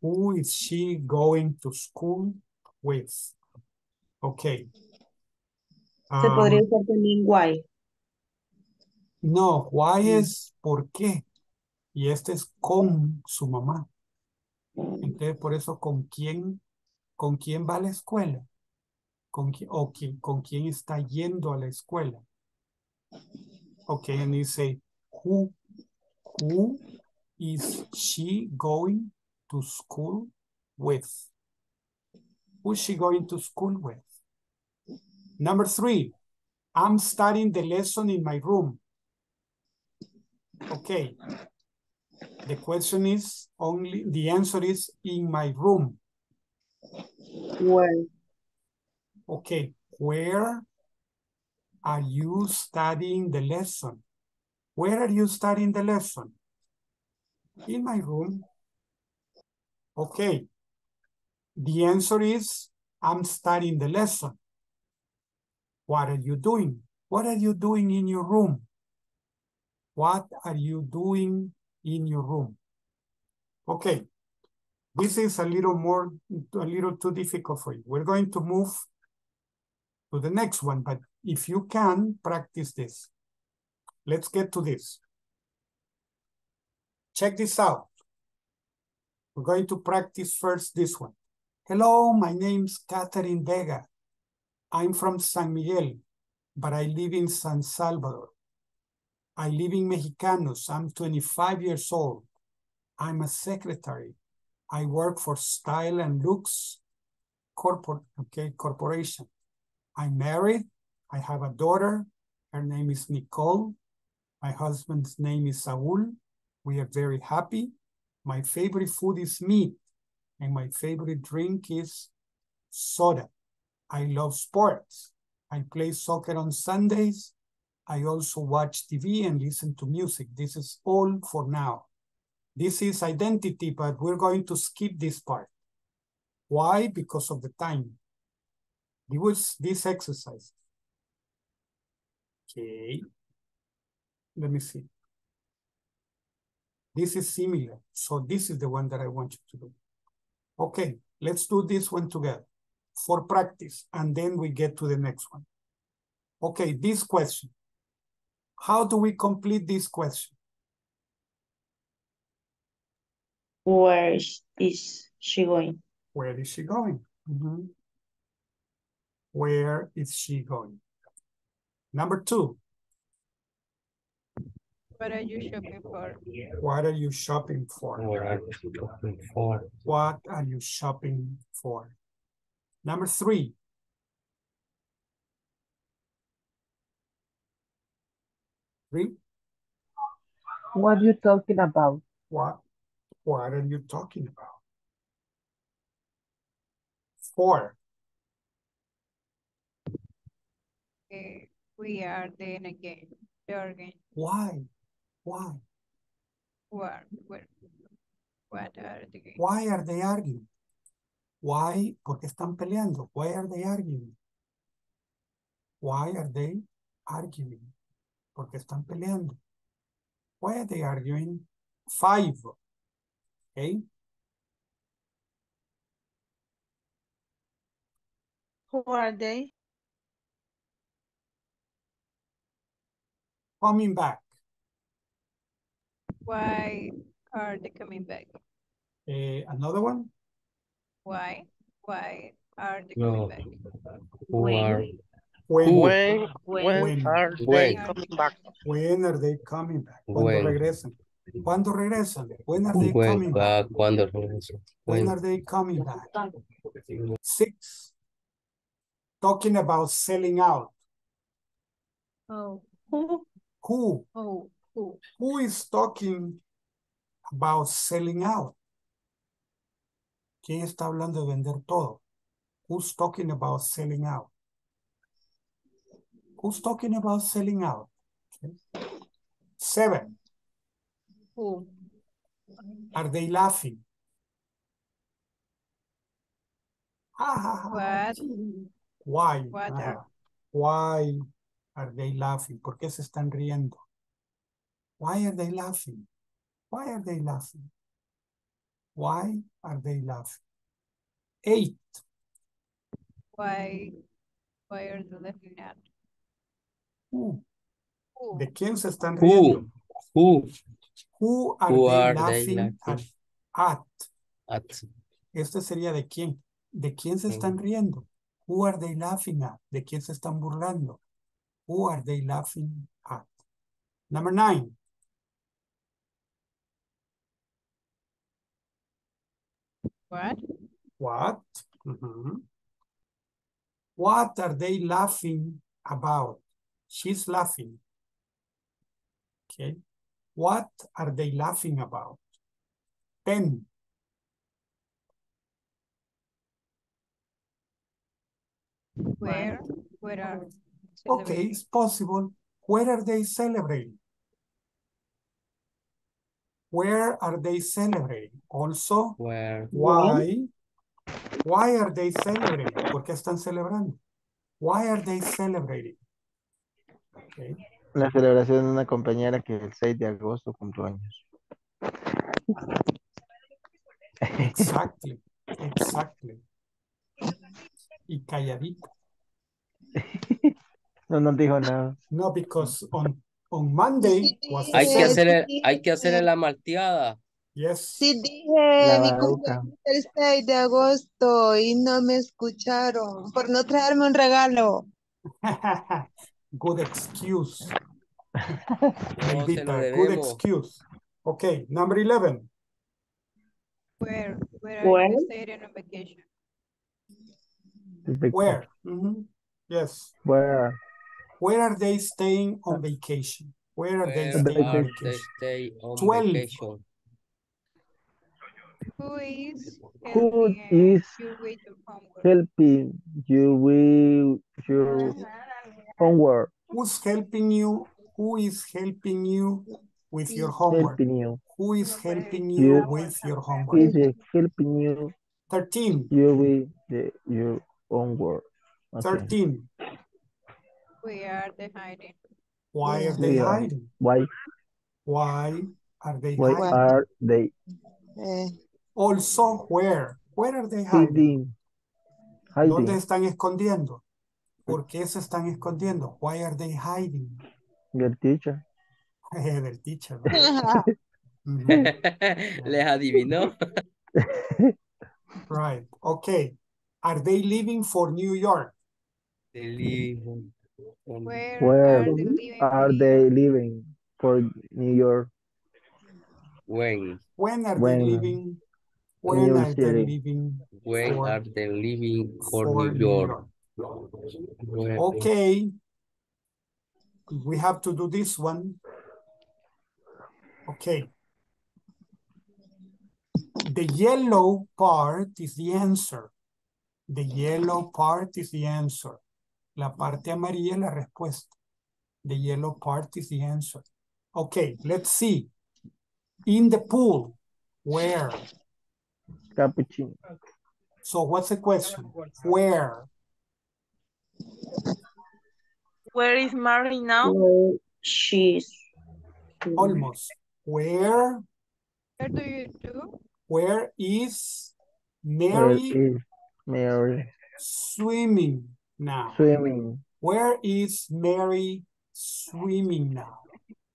Who is she going to school with? Okay. Se podría Um, usar también why. no, why es por qué. Y este es con su mamá. Entonces, por eso, ¿con quién, con quién va a la escuela? ¿Con quién, o quién, con quién está yendo a la escuela? Okay, and you say, who, who is she going to school with? Who is she going to school with? Number three, I'm studying the lesson in my room. Okay. The question is only, the answer is in my room. Where. Okay, where are you studying the lesson? Where are you studying the lesson? In my room. Okay. The answer is I'm studying the lesson. What are you doing? What are you doing in your room? What are you doing in your room? Okay. This is a little more, a little too difficult for you. We're going to move to the next one, but if you can, practice this. Let's get to this. Check this out. We're going to practice first this one. Hello, my name's Catherine Vega. I'm from San Miguel, but I live in San Salvador. I live in Mejicanos. I'm 25 years old. I'm a secretary. I work for Style and Looks Corpor okay, Corporation. I'm married. I have a daughter. Her name is Nicole. My husband's name is Saul. We are very happy. My favorite food is meat, and my favorite drink is soda. I love sports. I play soccer on Sundays. I also watch TV and listen to music. This is all for now. This is identity, but we're going to skip this part. Why? Because of the time. It was this exercise. Okay. Let me see. This is similar. So this is the one that I want you to do. Okay, let's do this one together for practice, and then we get to the next one. Okay, this question. How do we complete this question? Where is- is she going? Where is she going? Mhm. Where is she going? Number two, What are you shopping for? what are you shopping for? What are you looking for? What are you shopping for? Number three, three, What are you talking about? what, what are you talking about? Four, Eh, we are then again. You're again. why? Why? What? Where? What are the games? Why are they arguing? Why? Porque están peleando. Why are they arguing? Why are they arguing? Porque están peleando. Why are they arguing? Five. Okay. Who are they? Coming back. Why are they coming back? Eh, another one. Why? Why are they No. coming back? Who are When, When, When. when When. are they coming back? when are they coming back? ¿Cuándo When. regresan? ¿Cuándo regresan? When are they when coming back? cuándo regreso? When When are they coming back? Six. Talking about selling out. Oh, Who? Who? oh, oh. Who is talking about selling out? ¿Quién está hablando de vender todo? Who's talking about selling out? Who's talking about selling out? Okay. Seven. Who? Are they laughing? Ha, ha, ha, ha. What? Why? What are- Why are they laughing? ¿Por qué se están riendo? Why are they laughing? Why are they laughing? Why are they laughing? Eight. Why? Why are they laughing at? Who? ¿De quién se están Who? riendo? Who Who are Who they are they laughing at? laughing? at? at Este sería de quién. ¿De quién se están riendo? Who are they laughing at? ¿De quién se están burlando? Who are they laughing at? Number nine. What? What? Mhm. What are they laughing about? She's laughing. Okay. What are they laughing about? 10. Where? Where are? Okay, it's possible. Where are they celebrating? Where are they celebrating? Also, where why? Why are they celebrating? ¿Por qué están celebrando? Why are they celebrating? Okay. La celebración de una compañera que el 6 de agosto cumplió años. Exactly, exactly. Y calladita. No nos dijo nada. No, because on, on Monday was hay que hacer hay que hacerle la malteada Yes. Sí dije La mi cumpleaños el 6 de agosto y no me escucharon por no traerme un regalo. Good excuse. No se good excuse. Okay, number 11. Where, where are Where? you staying on vacation? Where? Mhm. Yes. Where? Where are they staying on vacation? Where are they Where staying on are they vacation? stay on 12. vacation? Who is helping is you with helping you with your homework? Who's helping you? Who is helping you with your homework? Helping you. Who is helping you You with your homework? it helping you 13. you with the, your homework. Okay. 13. We are the hiding. Why are they Yeah. hiding? Why? Why are they Why hiding? are they Eh, Also, where? Where are they hiding? hiding? ¿Dónde Hiding. están escondiendo? ¿Por qué se están escondiendo? Why are they hiding? Your teacher. Del teacher. Les adivinó. Right. Okay. Are they leaving for New York? They live on- Where Where are they living? are they living for New York? When, When are When? they leaving? When New are they City. leaving when for, are they leaving for for New York? Where- Okay. We have to do this one. Okay. The yellow part is the answer. The yellow part is the answer. La parte amarilla es la respuesta. The yellow part is the answer. Okay, let's see. In the pool, where? Cappuccino. So what's the question? Where? Where is Mary now? Where she's. Almost. Where? Where do you do? Where is Mary is Mary swimming now? swimming? Where is Mary swimming now?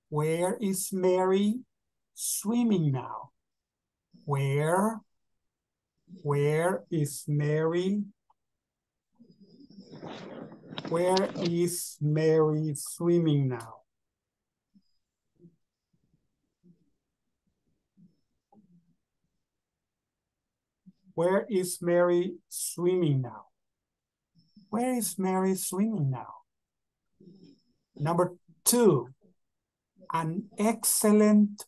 Where is Mary swimming now? Where? Where is Mary? Where is Mary swimming now? Where is Mary swimming now? Where is Mary swimming now? Number two, an excellent,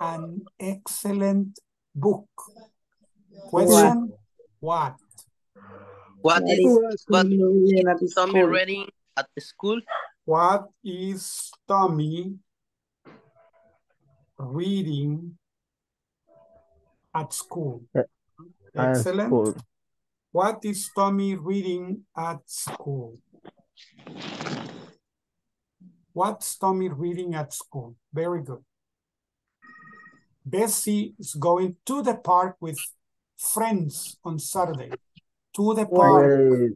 an excellent book. Question, what? What What is is what Tommy reading at Tommy school? reading at the school? What is Tommy reading at school? At Excellent. school. What is Tommy reading at school? What's Tommy reading at school? Very good. Bessie is going to the park with friends on Saturday. To the park. Where is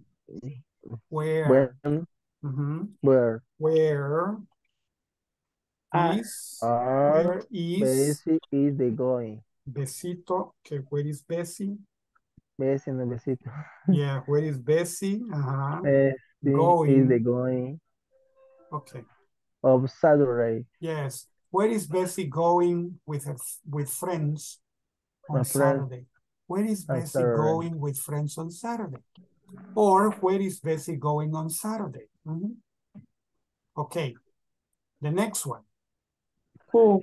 Where? when Mhm. where Where Ah. is, are where is Bessie is they going? Besito? Okay, where is Bessie? Bessie no besito. Yeah, where is Bessie? Uh-huh. Bessie is Going. they going Okay. of Saturday. Yes. Where is Bessie going with her with friends on My friend. Saturday? Where is On Bessie Saturday. going with friends on Saturday? Or where is Bessie going on Saturday? Mhm. Okay. The next one. Who?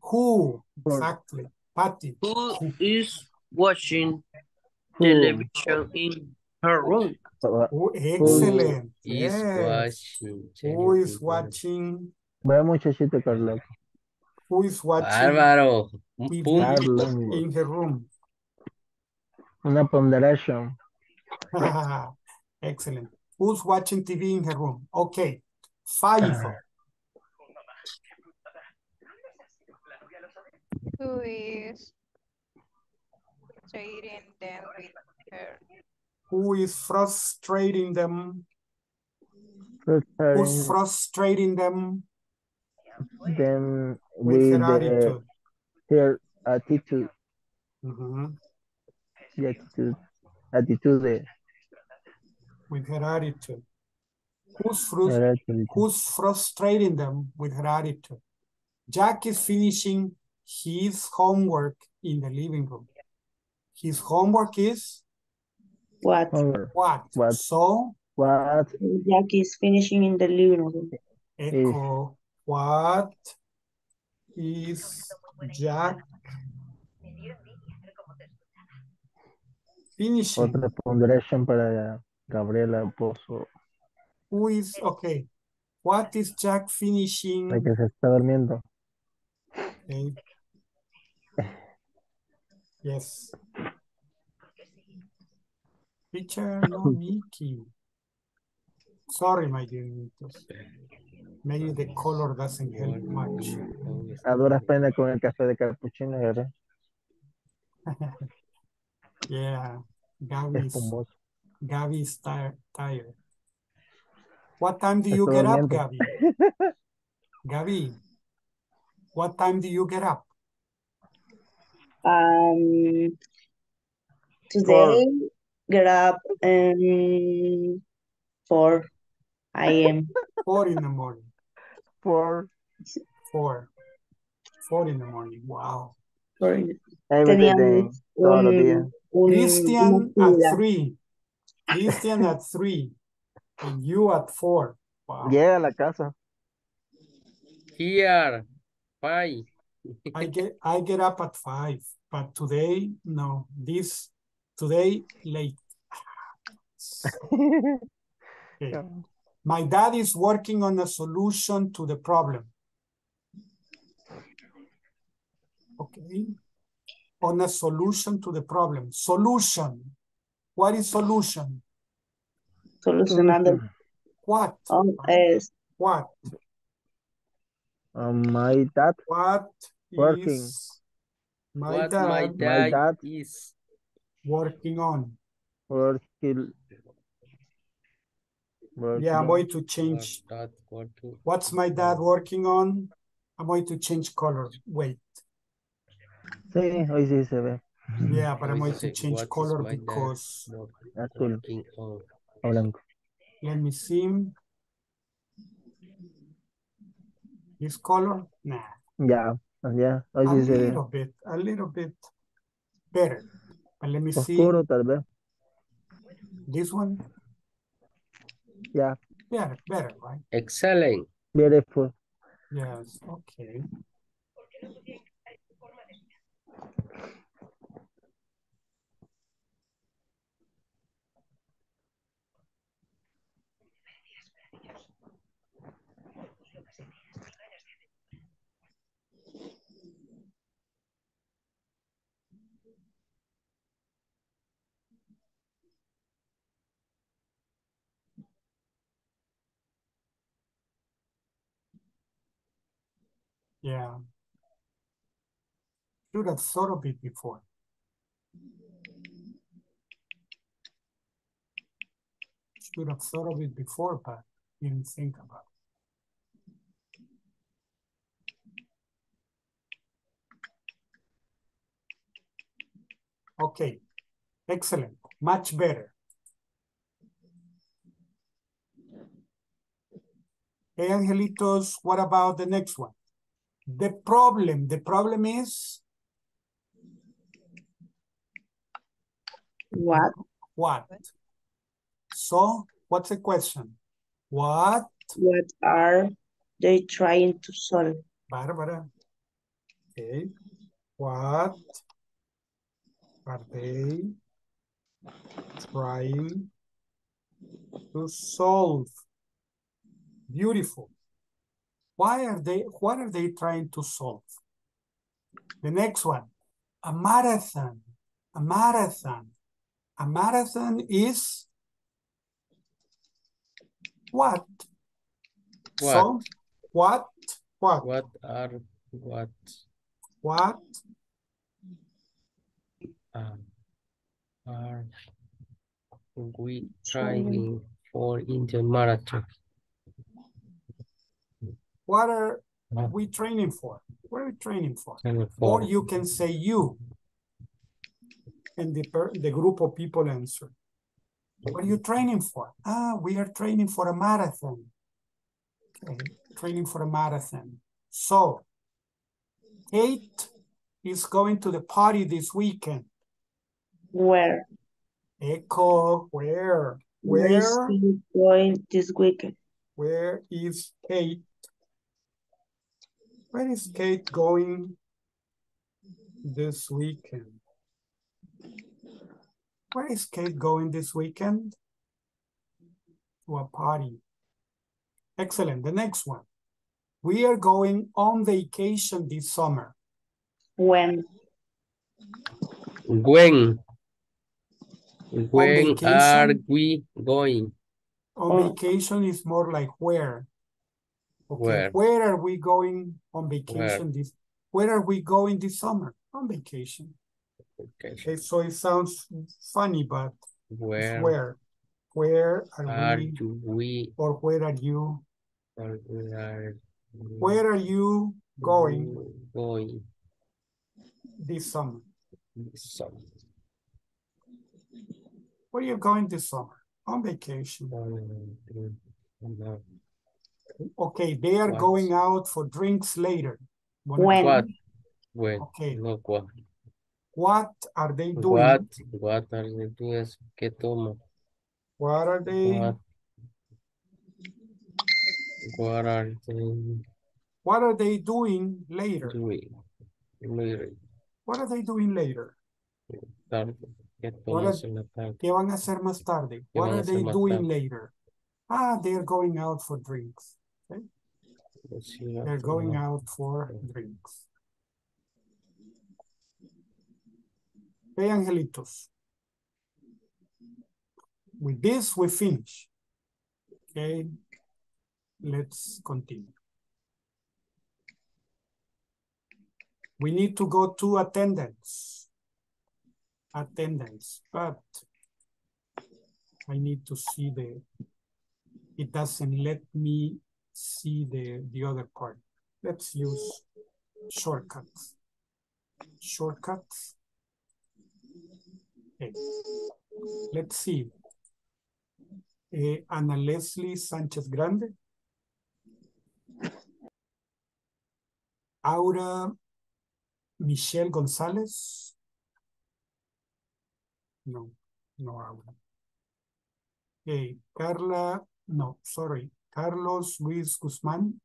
Who? Who? Exactly. Patty. Who is watching Who? television in her room? Who? Excellent. is Yes. watching Who is watching? Ve muchachito Carlos. Who is watching Bárbaro. Un TV punto. Carlos. in her room? Una ponderación. Excellent. Who's watching TV in her room? Okay. Five. Who is frustrating them with her? Who is frustrating them? Frustrating Who's frustrating them them with with her the, attitude? her attitude, Mhm. sí, actitud, actitud de, With her attitude. Who's, frus- Her attitude. who's frustrating them with her attitude? Jack is finishing his homework in the living room. His homework is What? What? What? So, What Jack is finishing in the living room. echo, what is Jack finishing? otra ponderación para Gabriela Pozo, Who is, okay. What is Jack finishing? la que se está durmiendo. Okay. Yes. Teacher, no Mickey. Sorry, my dear. Maybe the color doesn't help much. A duras penas con el café de capuchino, ¿verdad? Yeah, Gabby's, Espumoso. Gabby's tired, tired. What time do you get up, durmiendo. Gabby? Gabby, what time do you get up? Um, today, get up um, 4 a.m. Four in the morning. Four. Four. Four in the morning. Wow. Every Teníamos day, todos los días. Un, un, Christian at three. Christian at three. And you at four. Wow. Llega a la casa. Here, five. I get I get up at five, but today no. This today late. Okay. My dad is working on a solution to the problem. Okay. On a solution to the problem. Solution. What is solution? Solucionando. What? Oh, es What? Um, my dad What Working. is my What dad my My dad dad is. working on? working. Yeah, I'm going to change. Dad working. What's my dad working on? I'm going to change color. Wait. Sí, hoy sí se ve. Yeah, but I'm Hoy going to change color because Azul o blanco. let me see. This color? Nah. Ya, ya, hoy A sí se ve. little bit, a little bit better. But let me see. Oscuro tal vez. This one? Ya, Better, better, right? Excellent. beautiful. Yes, okay. Yeah. Should have thought of it before. Should have thought of it before, but didn't think about it. Okay, excellent, much better. Hey, Angelitos, what about the next one? The problem, the problem is what? what? So, what's the question? What, What are they trying to solve? Bárbara? Okay, what are they trying to solve? Beautiful. Why are they, what are they trying to solve? The next one, a marathon, a marathon. A marathon is what? So, what, what, What are what what um, are we trying for in the marathon? What are we training for? What are we training for? Training Or you can say you. And the, per- the group of people answer. What are you training for? Ah, we are training for a marathon. Okay, training for a marathon. So, Kate is going to the party this weekend. Where? Echo, where? Where is Where? he going this weekend? Where is Kate? Where is Kate going this weekend? Where is Kate going this weekend? To a party. Excellent. The next one. We are going on vacation this summer. When? When? When are we going? On vacation is more like where. Okay, Where? where are we going on vacation this, where are we going this summer? On vacation. Okay. Okay, so it sounds funny, but Where where? Where are are we, we, or where are you, or we are where are you going going this summer? this summer? Where are you going this summer? On vacation. One, Okay, they are What? going out for drinks later. One- When? What? When? Okay. No, what? What are they doing? What? What are they doing? ¿Qué tomo? What are they, What? What are they what are they doing later? doing? Later. What are they doing later? Tarde. ¿Qué What are- tomas en la tarde? ¿Qué van a hacer más tarde? What are they doing tarde? later? Ah, they're going out for drinks. Pues sí, va a They're going out for drinks. Hey, angelitos. With this, we finish. Okay, let's continue. We need to go to attendance. Attendance, but I need to see the, it doesn't let me see the, the other part. Let's use shortcuts. Shortcuts. Okay. Let's see. Eh, Ana Leslie Sánchez Grande. Aura Michelle González. No, no Aura. Okay, Carla, no, sorry. Carlos Luis Guzmán.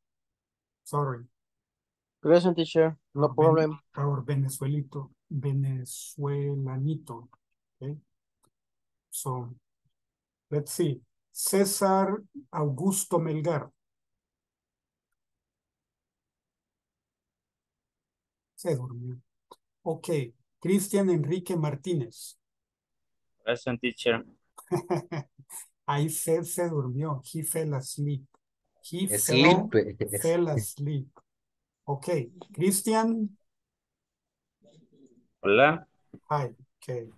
Sorry. Present teacher, no problem. Our Venezuelito, Venezuelanito. Okay. So, let's see. César Augusto Melgar. Se durmió. Ok. Cristian Enrique Martínez. Present teacher. Ahí se, se durmió. He fell asleep. He fell, Sleep. fell asleep. Ok. Cristian. Hola. Hi. Okay.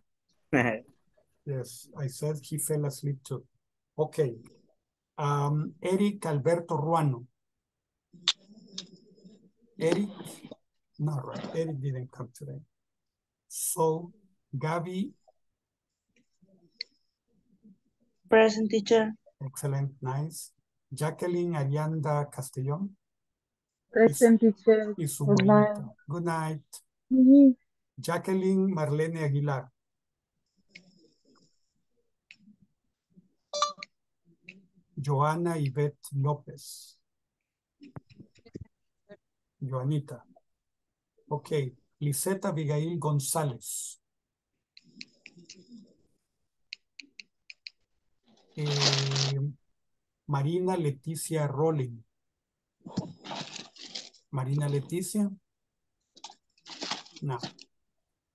Yes, I said he fell asleep too. Okay. Um, Eric Alberto Ruano. Eric, no, right. Eric didn't come today. So, Gaby, Present teacher. excellent, nice. Jacqueline Arianda Castellón Present teacher. y su Good night. Good night. Mhm. Jacqueline Marlene Aguilar. Joana Ivette López. Joanita. Ok. Liseta Abigail González. Eh, Marina Leticia Rolling. Marina Leticia. No.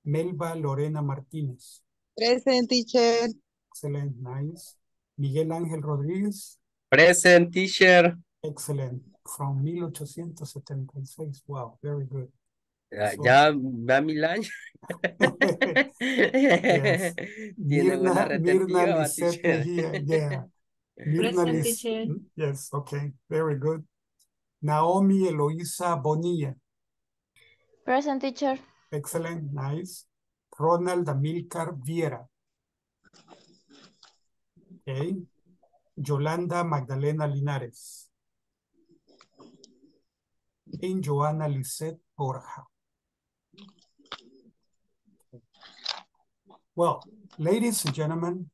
Melba Lorena Martínez. Present teacher. Excellent, nice. Miguel Ángel Rodríguez. Present teacher. Excellent. From 1876. Wow, very good. Ya, So- ya va. Yes. Mirna, Lisette yeah. Yes, okay, very good. Naomi Eloísa Bonilla. Present teacher. Excellent, nice. Ronald Amilcar Viera. Okay. Yolanda Magdalena Linares. And Joana Lisette Borja. Well, ladies and gentlemen,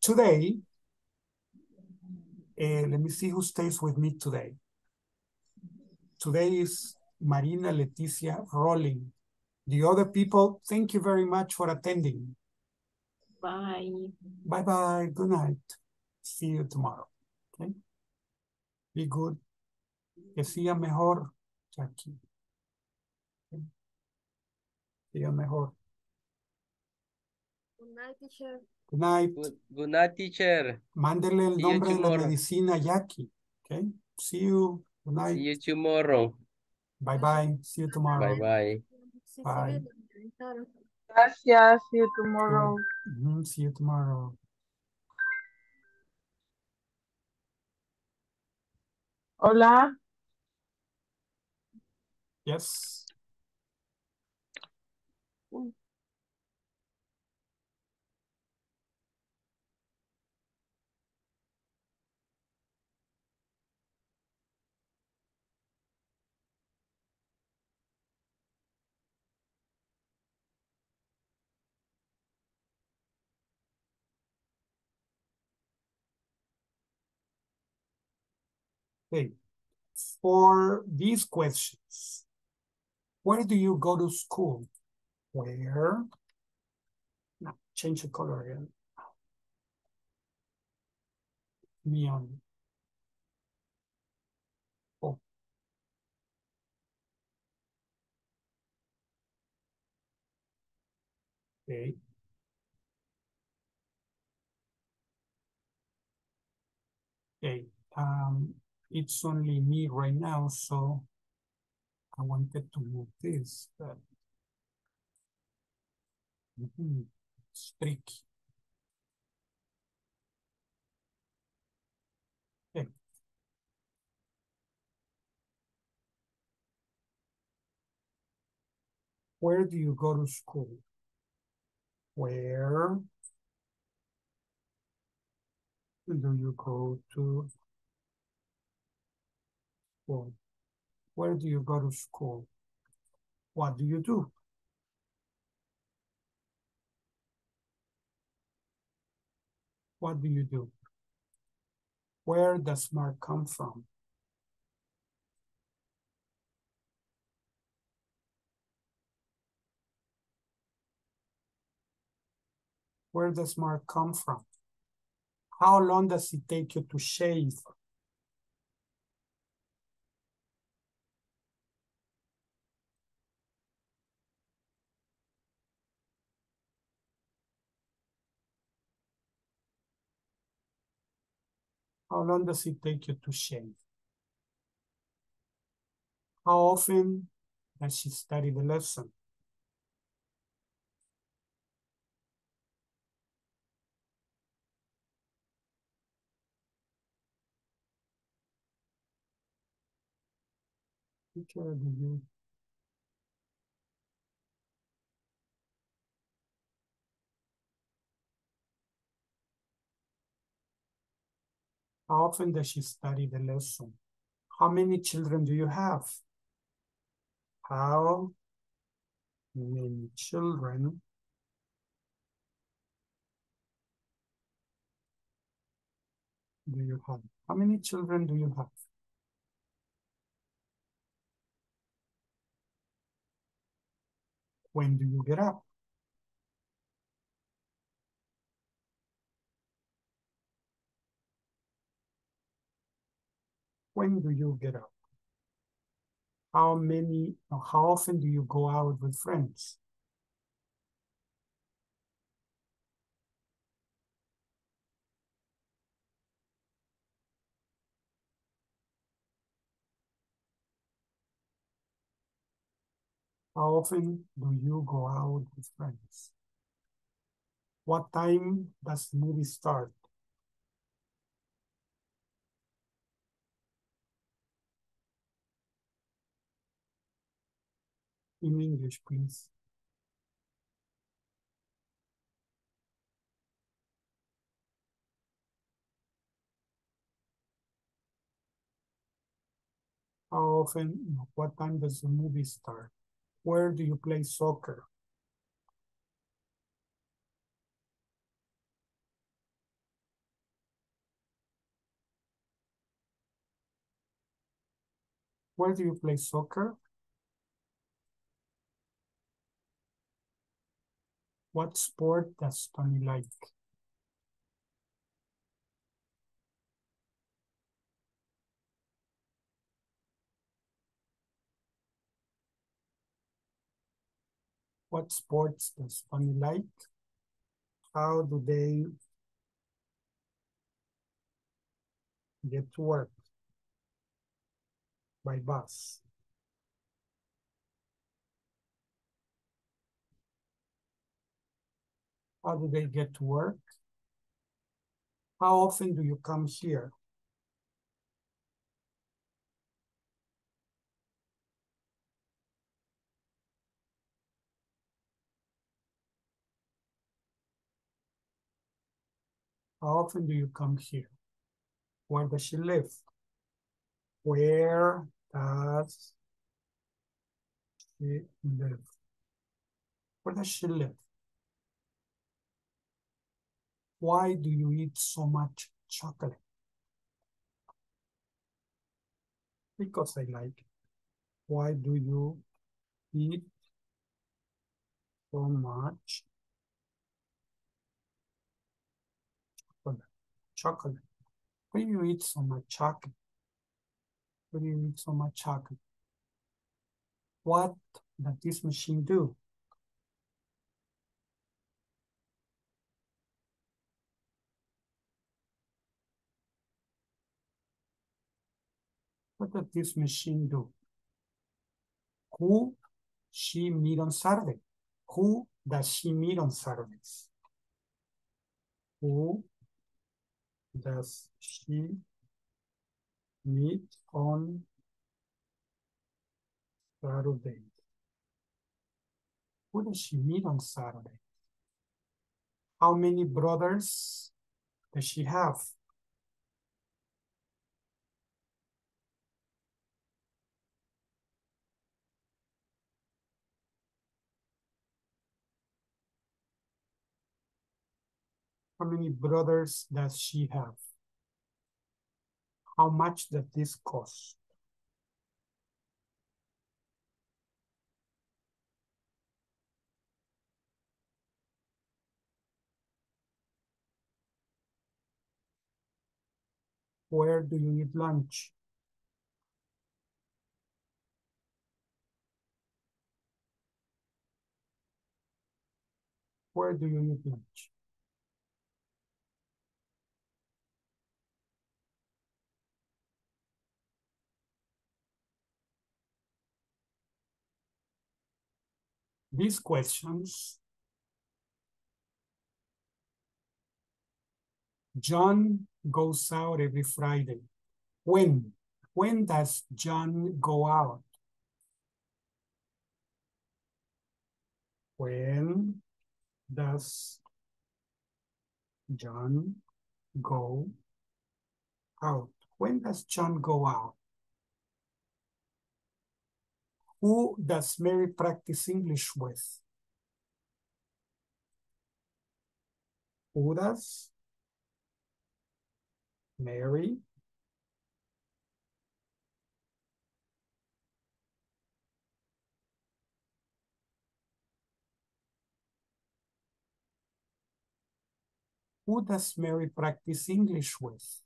today, uh, let me see who stays with me today. Today is Marina Leticia Rolling. The other people, thank you very much for attending. Bye. Bye-bye. Good night. See you tomorrow. Okay? Be good. Que siga mejor, Jackie. Okay? Siga mejor. Good night, teacher. Good night. Good, good night, teacher. Mándele el See you nombre de la tomorrow. medicina a Jackie. Okay? See you. Good night. See you tomorrow. Bye-bye. See you tomorrow. Bye. bien, claro. Gracias. See you tomorrow. Mhm, See you tomorrow. Hola. Yes. Okay. For these questions, where do you go to school? Where? No, change the color again. Neon. Oh. Okay. Okay, um, it's only me right now, so I wanted to move this, but Mhm, it's tricky. Where do you go to school? Where do you go to school? Where do you go to school? What do you do? What do you do? Where does smart come from? Where does smart come from? How long does it take you to shave? How long does it take you to shave? How often does she study the lesson? Teacher, do you How often does she study the lesson? How many children do you have? How many children do you have? How many children do you have? When do you get up? When do you get up? How many, how often do you go out with friends? How often do you go out with friends? What time does movie start? In English, please. How often, what time does the movie start? Where do you play soccer? Where do you play soccer? What sport does Tony like? What sports does Tony like? How do they get to work? By bus. How do they get to work? How often do you come here? How often do you come here? Where does she live? Where does she live? Where does she live? Why do you eat so much chocolate? Because I like it. Why do you eat so much chocolate? Chocolate. Why do you eat so much chocolate? Why do you eat so much chocolate? What does this machine do? What does this machine do? Who she meet on Saturday? Who does she meet on Saturdays? Who does she meet on Saturday? Who does she meet on Saturday? How many brothers does she have? How many brothers does she have? How much does this cost? Where do you eat lunch? Where do you eat lunch? These questions, John goes out every Friday. When? When does John go out? When does John go out? When does John go out? Who does Mary practice English with? Who does Mary Who does Mary practice English with?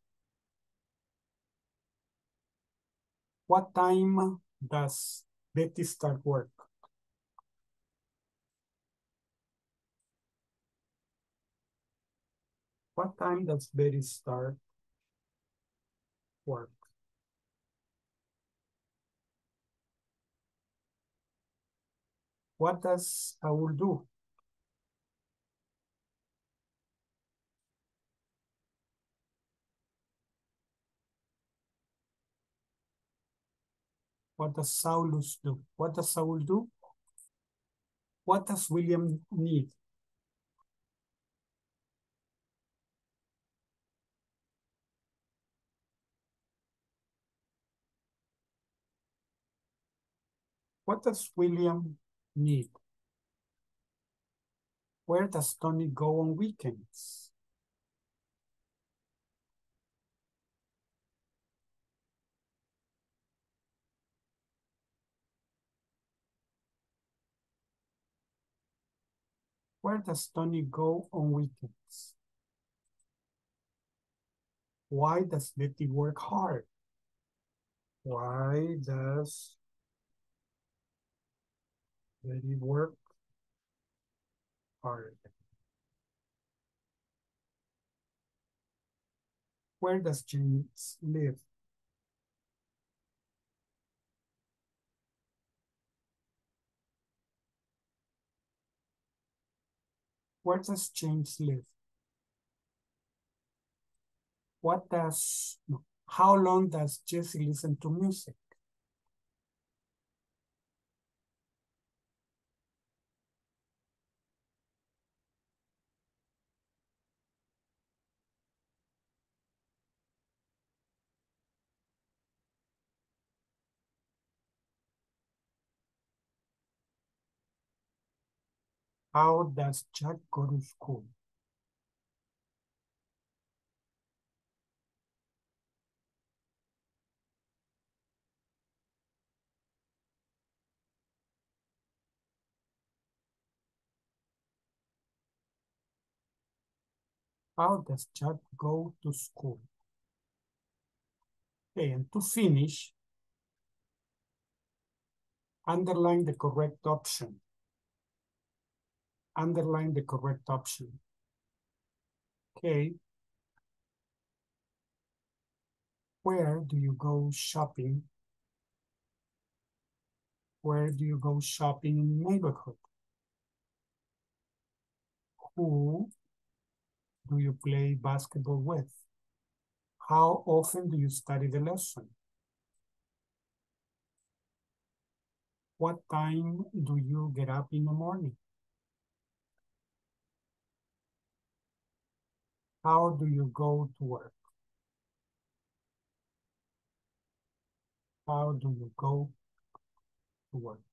What time does Betty start work? What time does Betty start work? What does Saul do? What does Saulus do? What does Saul do? What does William need? What does William need? Where does Tony go on weekends? Where does Tony go on weekends? Why does Betty work hard? Why does Betty work hard? Where does James live? Where does James live? What does, no, how long does Jesse listen to music? How does Jack go to school? How does Jack go to school? And to finish, underline the correct option. Underline the correct option. Okay. Where do you go shopping? Where do you go shopping in neighborhood? Who do you play basketball with? How often do you study the lesson? What time do you get up in the morning? How do you go to work? How do you go to work?